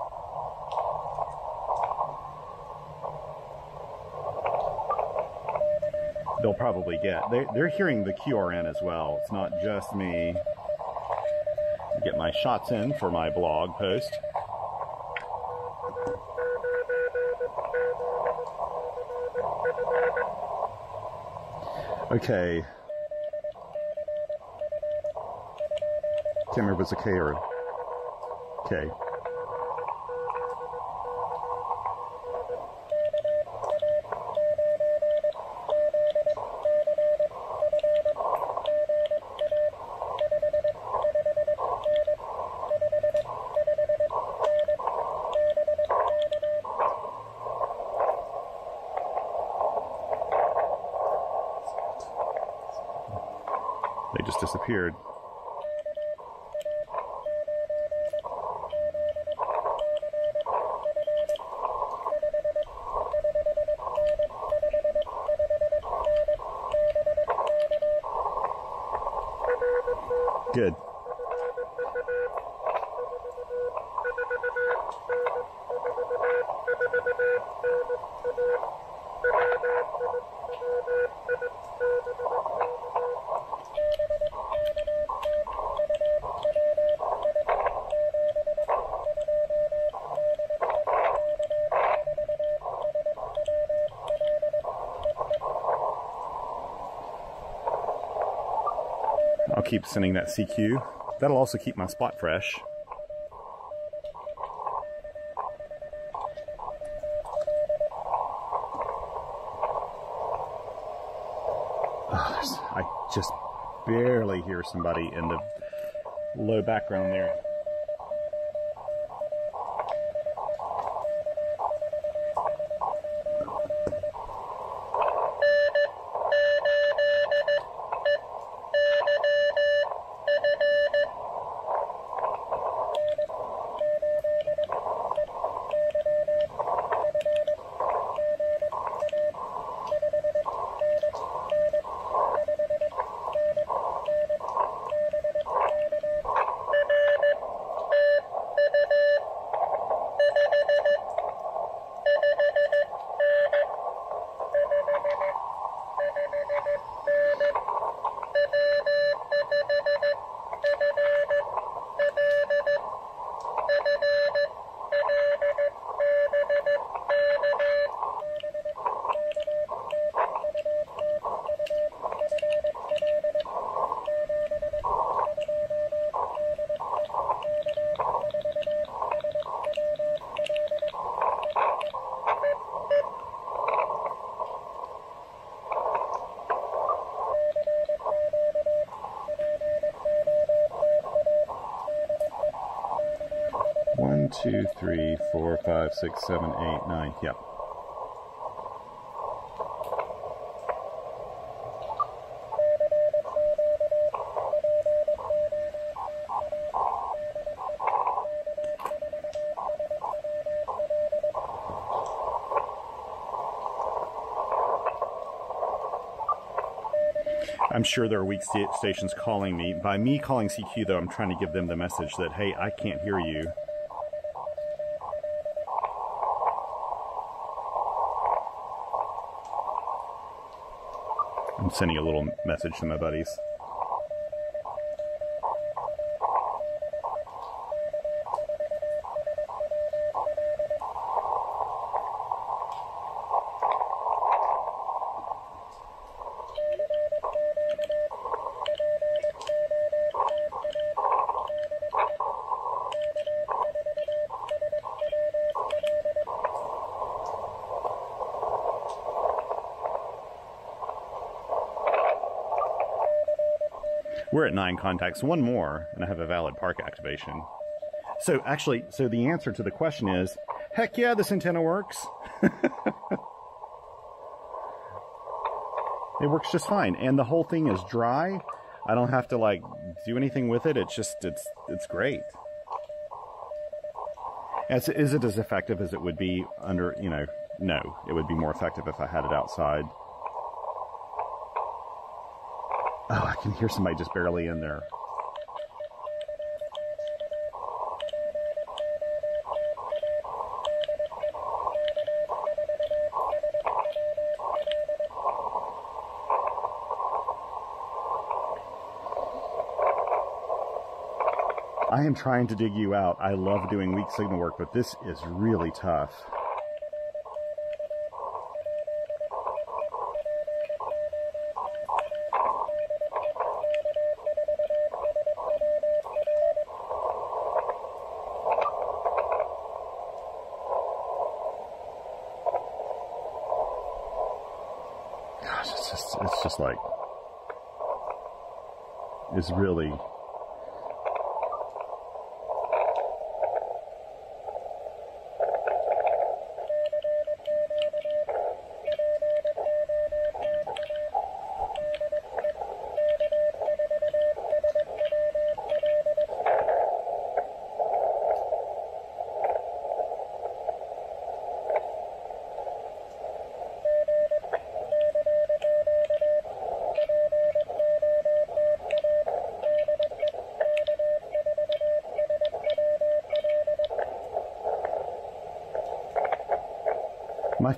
They'll probably get. They, they're hearing the QRN as well. It's not just me. Get my shots in for my blog post. Okay. Can't remember if it's a K or a K. They keep sending that CQ. That'll also keep my spot fresh. Oh, I just barely hear somebody in the low background there. One, two, three, four, five, six, seven, eight, nine. Yep. I'm sure there are weak stations calling me. By me calling CQ, though, I'm trying to give them the message that, hey, I can't hear you. Sending a little message to my buddies. We're at nine contacts, one more, and I have a valid park activation. So actually, so the answer to the question is, heck yeah, this antenna works. it works just fine. And the whole thing is dry. I don't have to like do anything with it. It's just, it's, it's great. As, is it as effective as it would be under, you know, no, it would be more effective if I had it outside. Oh, I can hear somebody just barely in there. I am trying to dig you out. I love doing weak signal work, but this is really tough. it's just like is really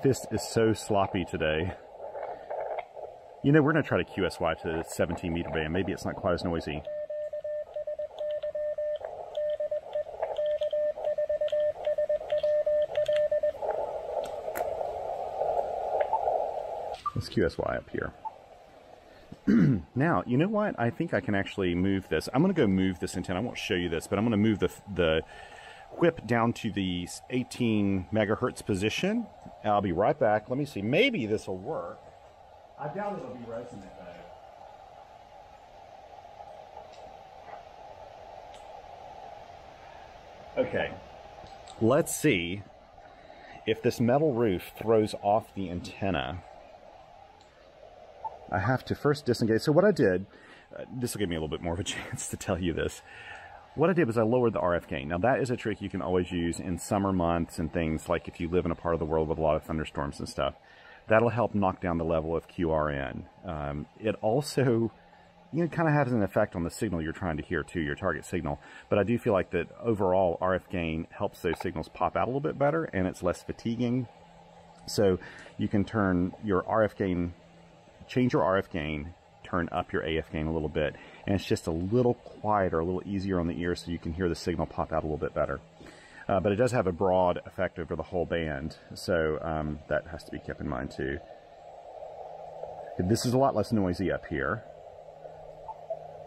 Fist is so sloppy today. You know, we're going to try to QSY to the 17 meter band. Maybe it's not quite as noisy. Let's QSY up here. now, you know what? I think I can actually move this. I'm going to go move this antenna. I won't show you this, but I'm going to move the, the whip down to the 18 megahertz position. I'll be right back. Let me see. Maybe this will work. I doubt it'll be resonant though. Okay. Let's see if this metal roof throws off the antenna. I have to first disengage. So what I did, uh, this will give me a little bit more of a chance to tell you this what I did was I lowered the RF gain. Now that is a trick you can always use in summer months and things like if you live in a part of the world with a lot of thunderstorms and stuff. That'll help knock down the level of QRN. Um, it also, you know, kind of has an effect on the signal you're trying to hear too, your target signal. But I do feel like that overall RF gain helps those signals pop out a little bit better and it's less fatiguing. So you can turn your RF gain, change your RF gain turn up your AF gain a little bit. And it's just a little quieter, a little easier on the ear so you can hear the signal pop out a little bit better. Uh, but it does have a broad effect over the whole band, so um, that has to be kept in mind too. This is a lot less noisy up here.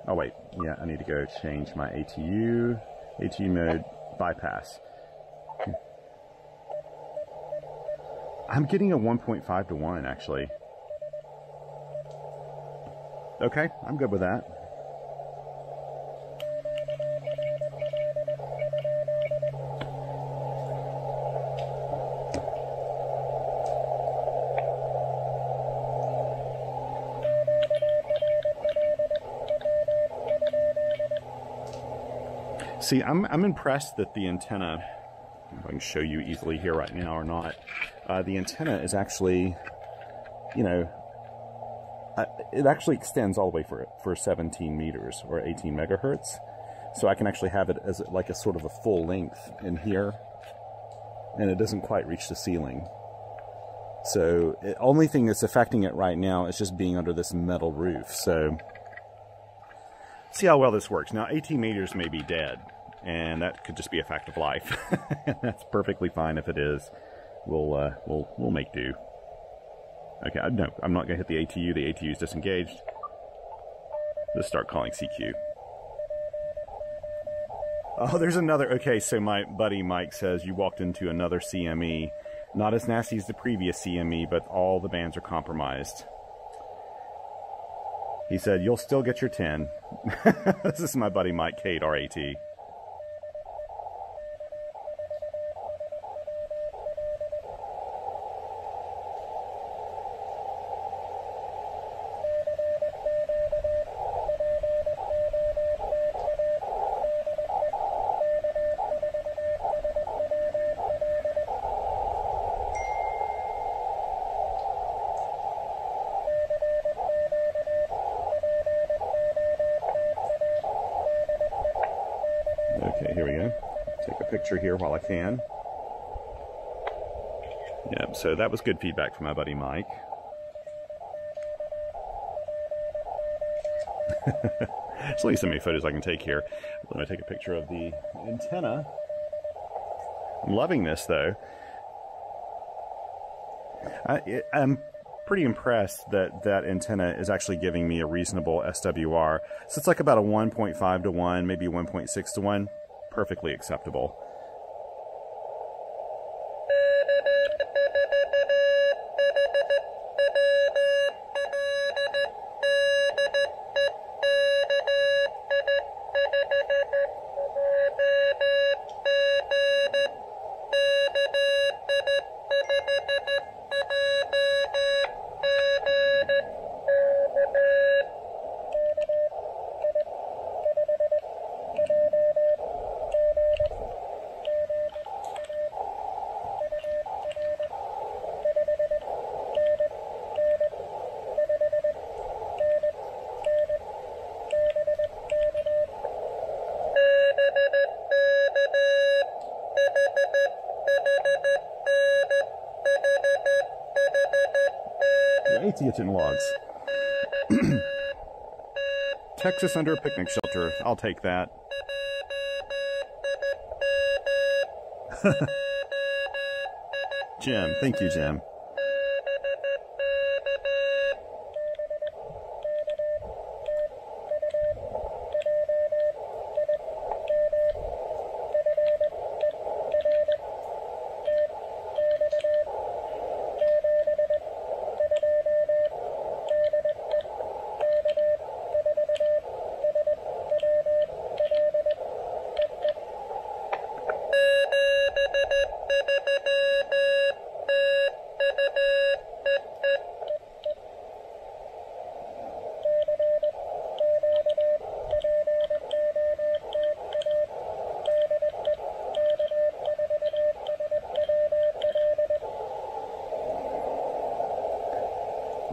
Oh wait, yeah, I need to go change my ATU, ATU mode bypass. I'm getting a 1.5 to 1 actually. Okay, I'm good with that. See, I'm, I'm impressed that the antenna, I can show you easily here right now or not, uh, the antenna is actually, you know, uh, it actually extends all the way for, for 17 meters or 18 megahertz. So I can actually have it as like a sort of a full length in here and it doesn't quite reach the ceiling. So the only thing that's affecting it right now is just being under this metal roof. So see how well this works. Now 18 meters may be dead and that could just be a fact of life. that's perfectly fine if it is. We'll, uh, we'll, we'll make do. Okay, no, I'm not going to hit the ATU. The ATU is disengaged. Let's start calling CQ. Oh, there's another. Okay, so my buddy Mike says you walked into another CME. Not as nasty as the previous CME, but all the bands are compromised. He said, you'll still get your 10. this is my buddy Mike K8RAT. Picture here while I can. Yep, so that was good feedback from my buddy Mike. There's only so many photos I can take here. Let me take a picture of the antenna. I'm loving this though. I, am pretty impressed that that antenna is actually giving me a reasonable SWR. So it's like about a 1.5 to 1, maybe 1.6 to 1. Perfectly acceptable. Etiatin logs. Texas under a picnic shelter. I'll take that. Jim. Thank you, Jim.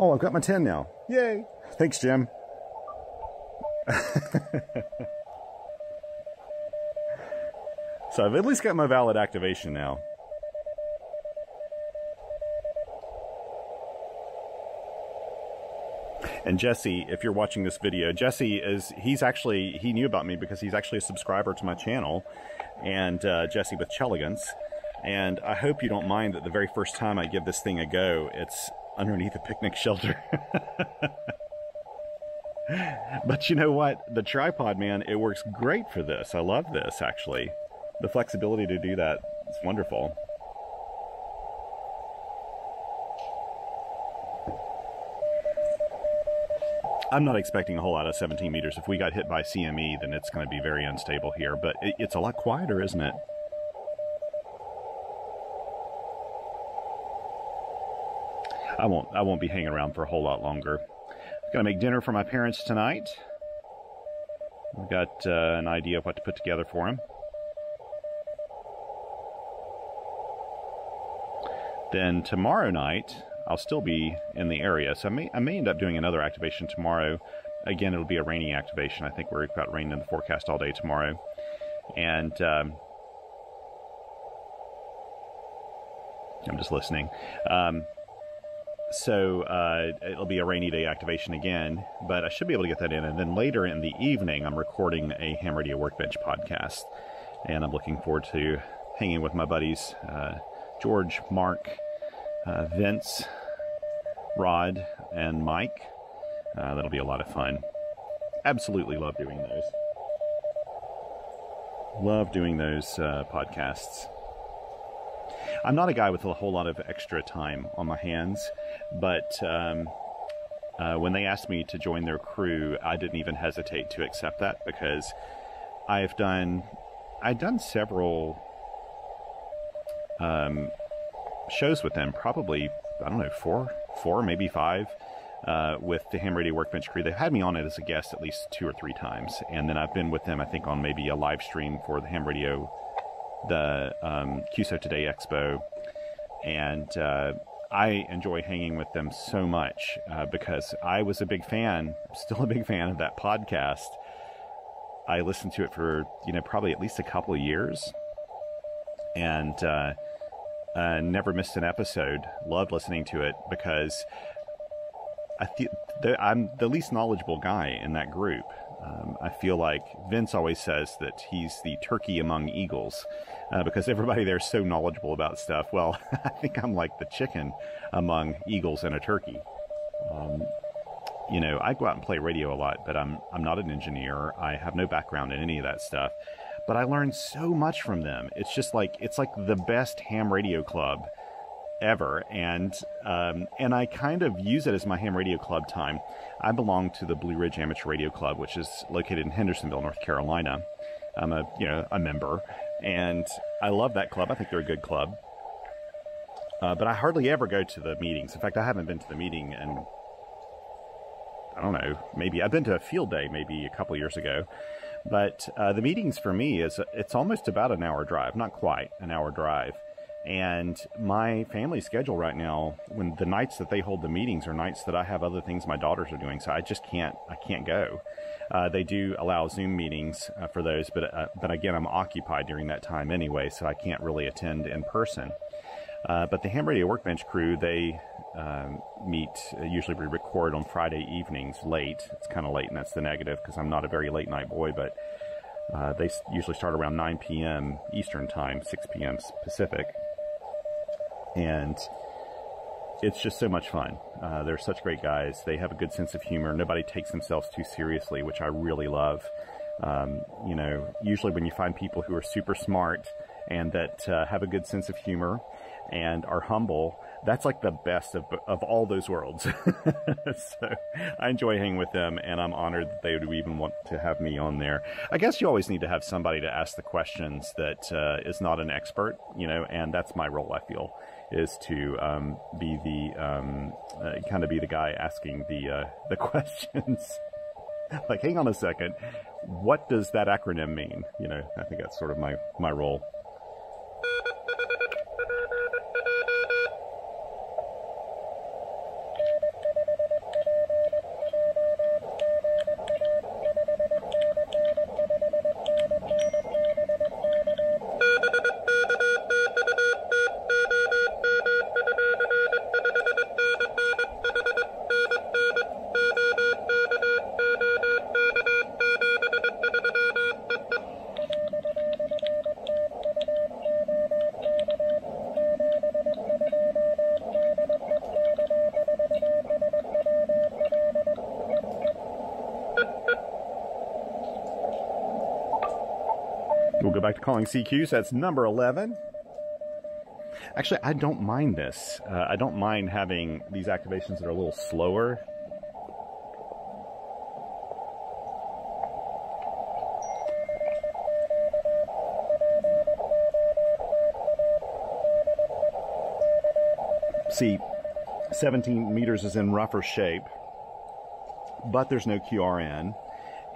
Oh, I've got my 10 now. Yay. Thanks, Jim. so I've at least got my valid activation now. And Jesse, if you're watching this video, Jesse is, he's actually, he knew about me because he's actually a subscriber to my channel. And uh, Jesse with Chelegance. And I hope you don't mind that the very first time I give this thing a go, it's underneath a picnic shelter. but you know what? The tripod, man, it works great for this. I love this, actually. The flexibility to do that is wonderful. I'm not expecting a whole lot of 17 meters. If we got hit by CME, then it's going to be very unstable here. But it's a lot quieter, isn't it? I won't I won't be hanging around for a whole lot longer. I'm gonna make dinner for my parents tonight. I've got uh, an idea of what to put together for them. Then tomorrow night, I'll still be in the area, so I may, I may end up doing another activation tomorrow. Again, it'll be a rainy activation. I think we've got rain in the forecast all day tomorrow. And um, I'm just listening. Um, so uh, it'll be a rainy day activation again, but I should be able to get that in. And then later in the evening, I'm recording a Ham Radio Workbench podcast, and I'm looking forward to hanging with my buddies uh, George, Mark, uh, Vince, Rod, and Mike. Uh, that'll be a lot of fun. Absolutely love doing those. Love doing those uh, podcasts. I'm not a guy with a whole lot of extra time on my hands, but um, uh, when they asked me to join their crew, I didn't even hesitate to accept that because I've done I've done several um, shows with them, probably I don't know four, four maybe five. Uh, with the Ham Radio Workbench crew. They've had me on it as a guest at least two or three times, and then I've been with them, I think, on maybe a live stream for the Ham Radio the um, QSO Today Expo, and uh, I enjoy hanging with them so much uh, because I was a big fan, still a big fan of that podcast. I listened to it for you know probably at least a couple of years, and uh, uh never missed an episode. Loved listening to it because I feel I'm the least knowledgeable guy in that group. Um, I feel like Vince always says that he's the turkey among eagles uh, because everybody there is so knowledgeable about stuff. Well, I think I'm like the chicken among eagles and a turkey. Um, you know, I go out and play radio a lot, but I'm I'm not an engineer. I have no background in any of that stuff. But I learned so much from them. It's just like it's like the best ham radio club ever, and um, and I kind of use it as my ham radio club time. I belong to the Blue Ridge Amateur Radio Club, which is located in Hendersonville, North Carolina. I'm a you know a member, and I love that club. I think they're a good club. Uh, but I hardly ever go to the meetings. In fact, I haven't been to the meeting and I don't know, maybe I've been to a field day maybe a couple years ago. But uh, the meetings for me is it's almost about an hour drive, not quite an hour drive. And my family schedule right now, when the nights that they hold the meetings are nights that I have other things my daughters are doing, so I just can't, I can't go. Uh, they do allow Zoom meetings uh, for those, but uh, but again, I'm occupied during that time anyway, so I can't really attend in person. Uh, but the Ham Radio Workbench crew, they um, meet. Uh, usually, we record on Friday evenings late. It's kind of late, and that's the negative because I'm not a very late night boy, but. Uh, they usually start around 9 p.m. Eastern Time, 6 p.m. Pacific and it's just so much fun. Uh, they're such great guys. They have a good sense of humor. Nobody takes themselves too seriously, which I really love. Um, you know, usually when you find people who are super smart and that uh, have a good sense of humor and are humble, that's like the best of, of all those worlds. so I enjoy hanging with them, and I'm honored that they would even want to have me on there. I guess you always need to have somebody to ask the questions that uh, is not an expert, you know, and that's my role, I feel is to um, be the um, uh, kind of be the guy asking the uh, the questions. like, hang on a second, what does that acronym mean? You know, I think that's sort of my my role. Calling CQs. That's number 11. Actually, I don't mind this. Uh, I don't mind having these activations that are a little slower. See, 17 meters is in rougher shape, but there's no QRN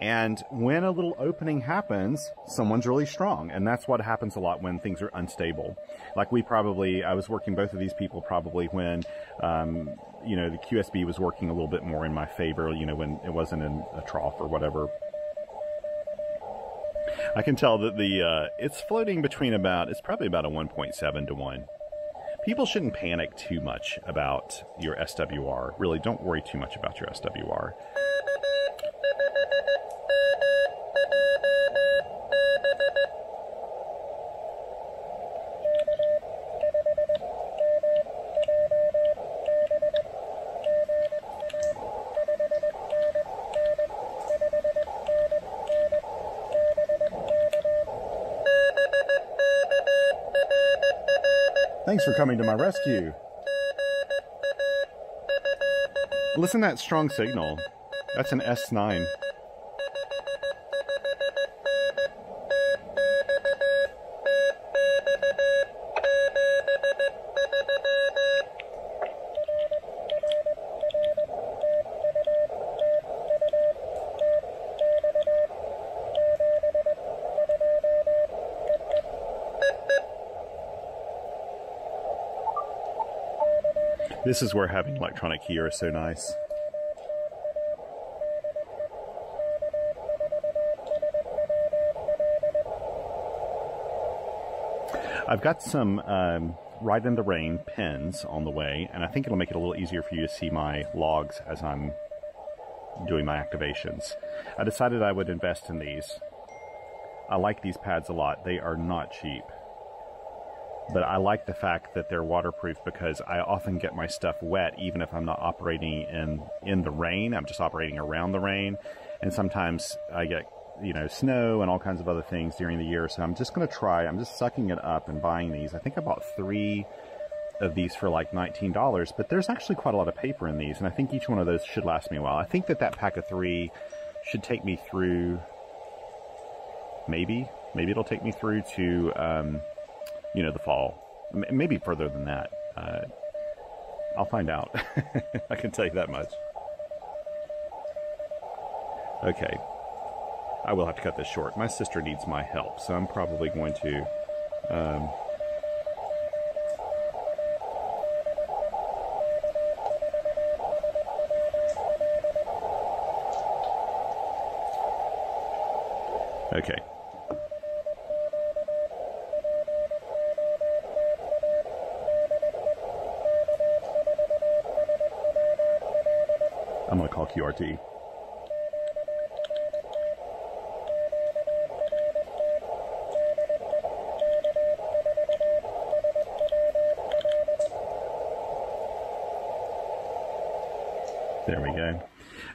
And when a little opening happens, someone's really strong. And that's what happens a lot when things are unstable. Like we probably, I was working both of these people probably when, um, you know, the QSB was working a little bit more in my favor, you know, when it wasn't in a trough or whatever. I can tell that the, uh, it's floating between about, it's probably about a 1.7 to 1 people shouldn't panic too much about your SWR. Really, don't worry too much about your SWR. Thanks for coming to my rescue. Listen to that strong signal. That's an S9. This is where having electronic gear is so nice. I've got some um, Rite in the Rain pins on the way, and I think it'll make it a little easier for you to see my logs as I'm doing my activations. I decided I would invest in these. I like these pads a lot. They are not cheap but I like the fact that they're waterproof because I often get my stuff wet even if I'm not operating in in the rain. I'm just operating around the rain, and sometimes I get you know snow and all kinds of other things during the year. So I'm just going to try. I'm just sucking it up and buying these. I think I bought three of these for like $19, but there's actually quite a lot of paper in these, and I think each one of those should last me a while. I think that that pack of three should take me through maybe maybe it'll take me through to um, you know, the fall. Maybe further than that. Uh, I'll find out. I can tell you that much. Okay. I will have to cut this short. My sister needs my help, so I'm probably going to... Um, okay. I'm going to call There we go.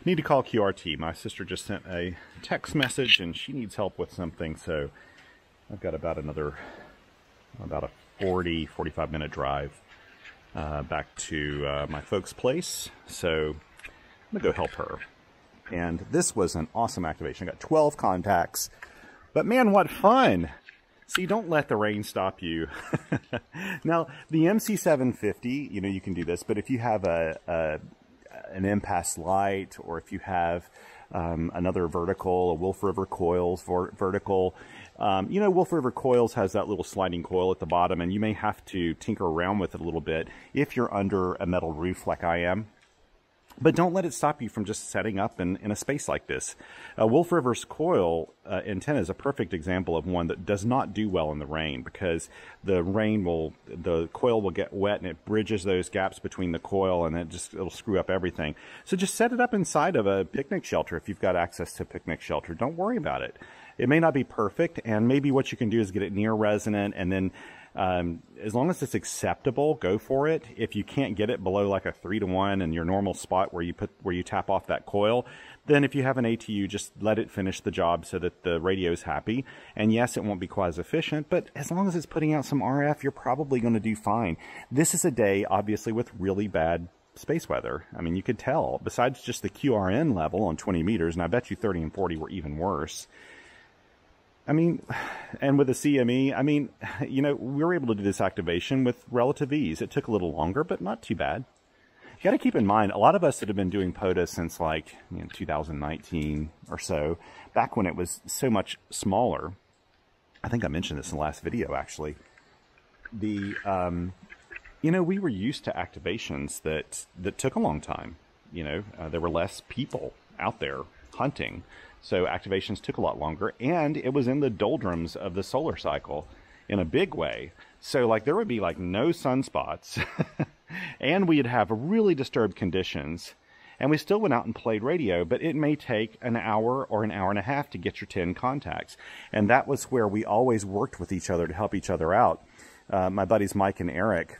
Need to call QRT. My sister just sent a text message and she needs help with something, so I've got about another, about a 40, 45 minute drive uh, back to uh, my folks' place. So I'm gonna go help her. And this was an awesome activation. I got 12 contacts. But man, what fun! See, don't let the rain stop you. now, the MC750, you know, you can do this, but if you have a, a an MPAS Lite or if you have um, another vertical, a Wolf River Coils vertical, um, you know, Wolf River Coils has that little sliding coil at the bottom, and you may have to tinker around with it a little bit if you're under a metal roof like I am. But don't let it stop you from just setting up in, in a space like this. Uh, Wolf River's coil uh, antenna is a perfect example of one that does not do well in the rain because the rain will, the coil will get wet and it bridges those gaps between the coil and it just, it'll screw up everything. So just set it up inside of a picnic shelter if you've got access to a picnic shelter. Don't worry about it. It may not be perfect and maybe what you can do is get it near resonant and then um, as long as it's acceptable, go for it. If you can't get it below like a three to one in your normal spot where you put where you tap off that coil, then if you have an ATU, just let it finish the job so that the radio is happy. And yes, it won't be quite as efficient, but as long as it's putting out some RF, you're probably going to do fine. This is a day, obviously, with really bad space weather. I mean, you could tell, besides just the QRN level on 20 meters, and I bet you 30 and 40 were even worse. I mean, and with the CME, I mean, you know, we were able to do this activation with relative ease. It took a little longer, but not too bad. you got to keep in mind, a lot of us that have been doing POTA since like you know, 2019 or so, back when it was so much smaller. I think I mentioned this in the last video, actually. The, um, you know, we were used to activations that, that took a long time. You know, uh, there were less people out there hunting. So activations took a lot longer, and it was in the doldrums of the solar cycle in a big way. So, like, there would be like no sunspots, and we'd have really disturbed conditions. And we still went out and played radio, but it may take an hour or an hour and a half to get your 10 contacts. And that was where we always worked with each other to help each other out. Uh, my buddies Mike and Eric,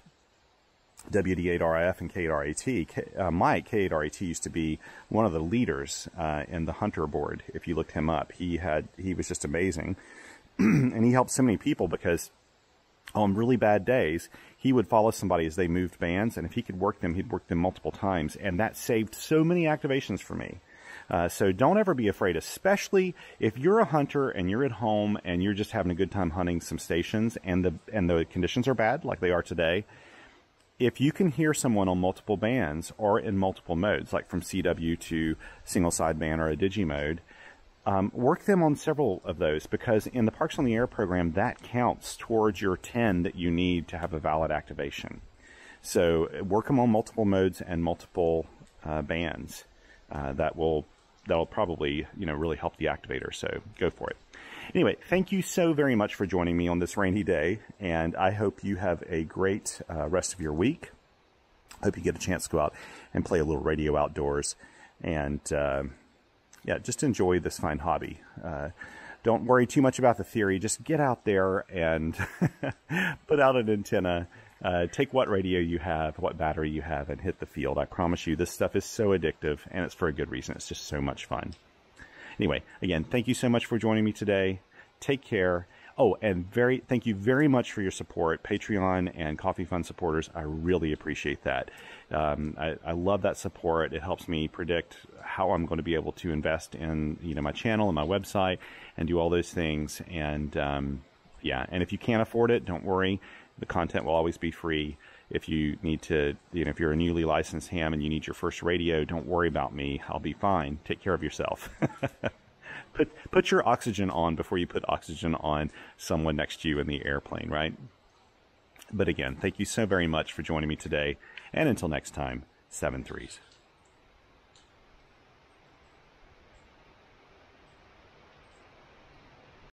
WD8RIF and K8RAT. Uh, Mike, K8RAT, used to be one of the leaders uh, in the Hunter board. If you looked him up, he had he was just amazing, and he helped so many people because on really bad days, he would follow somebody as they moved bands, and if he could work them, he'd work them multiple times, and that saved so many activations for me. Uh, so don't ever be afraid, especially if you're a hunter and you're at home and you're just having a good time hunting some stations and the and the conditions are bad like they are today if you can hear someone on multiple bands or in multiple modes, like from CW to single sideband or a digi mode, um, work them on several of those because in the Parks on the Air program, that counts towards your 10 that you need to have a valid activation. So work them on multiple modes and multiple uh, bands. Uh, that will that will probably you know really help the activator. So go for it. Anyway, thank you so very much for joining me on this rainy day, and I hope you have a great uh, rest of your week. Hope you get a chance to go out and play a little radio outdoors, and uh, yeah, just enjoy this fine hobby. Uh, don't worry too much about the theory. Just get out there and put out an antenna. Uh, take what radio you have, what battery you have, and hit the field. I promise you, this stuff is so addictive, and it's for a good reason. It's just so much fun. Anyway, again, thank you so much for joining me today. Take care. Oh, and very thank you very much for your support, Patreon and Coffee Fund supporters. I really appreciate that. Um, I, I, love that support. It helps me predict how I'm going to be able to invest in you know my channel and my website and do all those things. And um, yeah, and if you can't afford it, don't worry. The content will always be free. If you need to, you know, if you're a newly licensed ham and you need your first radio, don't worry about me. I'll be fine. Take care of yourself. put put your oxygen on before you put oxygen on someone next to you in the airplane, right? But again, thank you so very much for joining me today. And until next time, seven threes.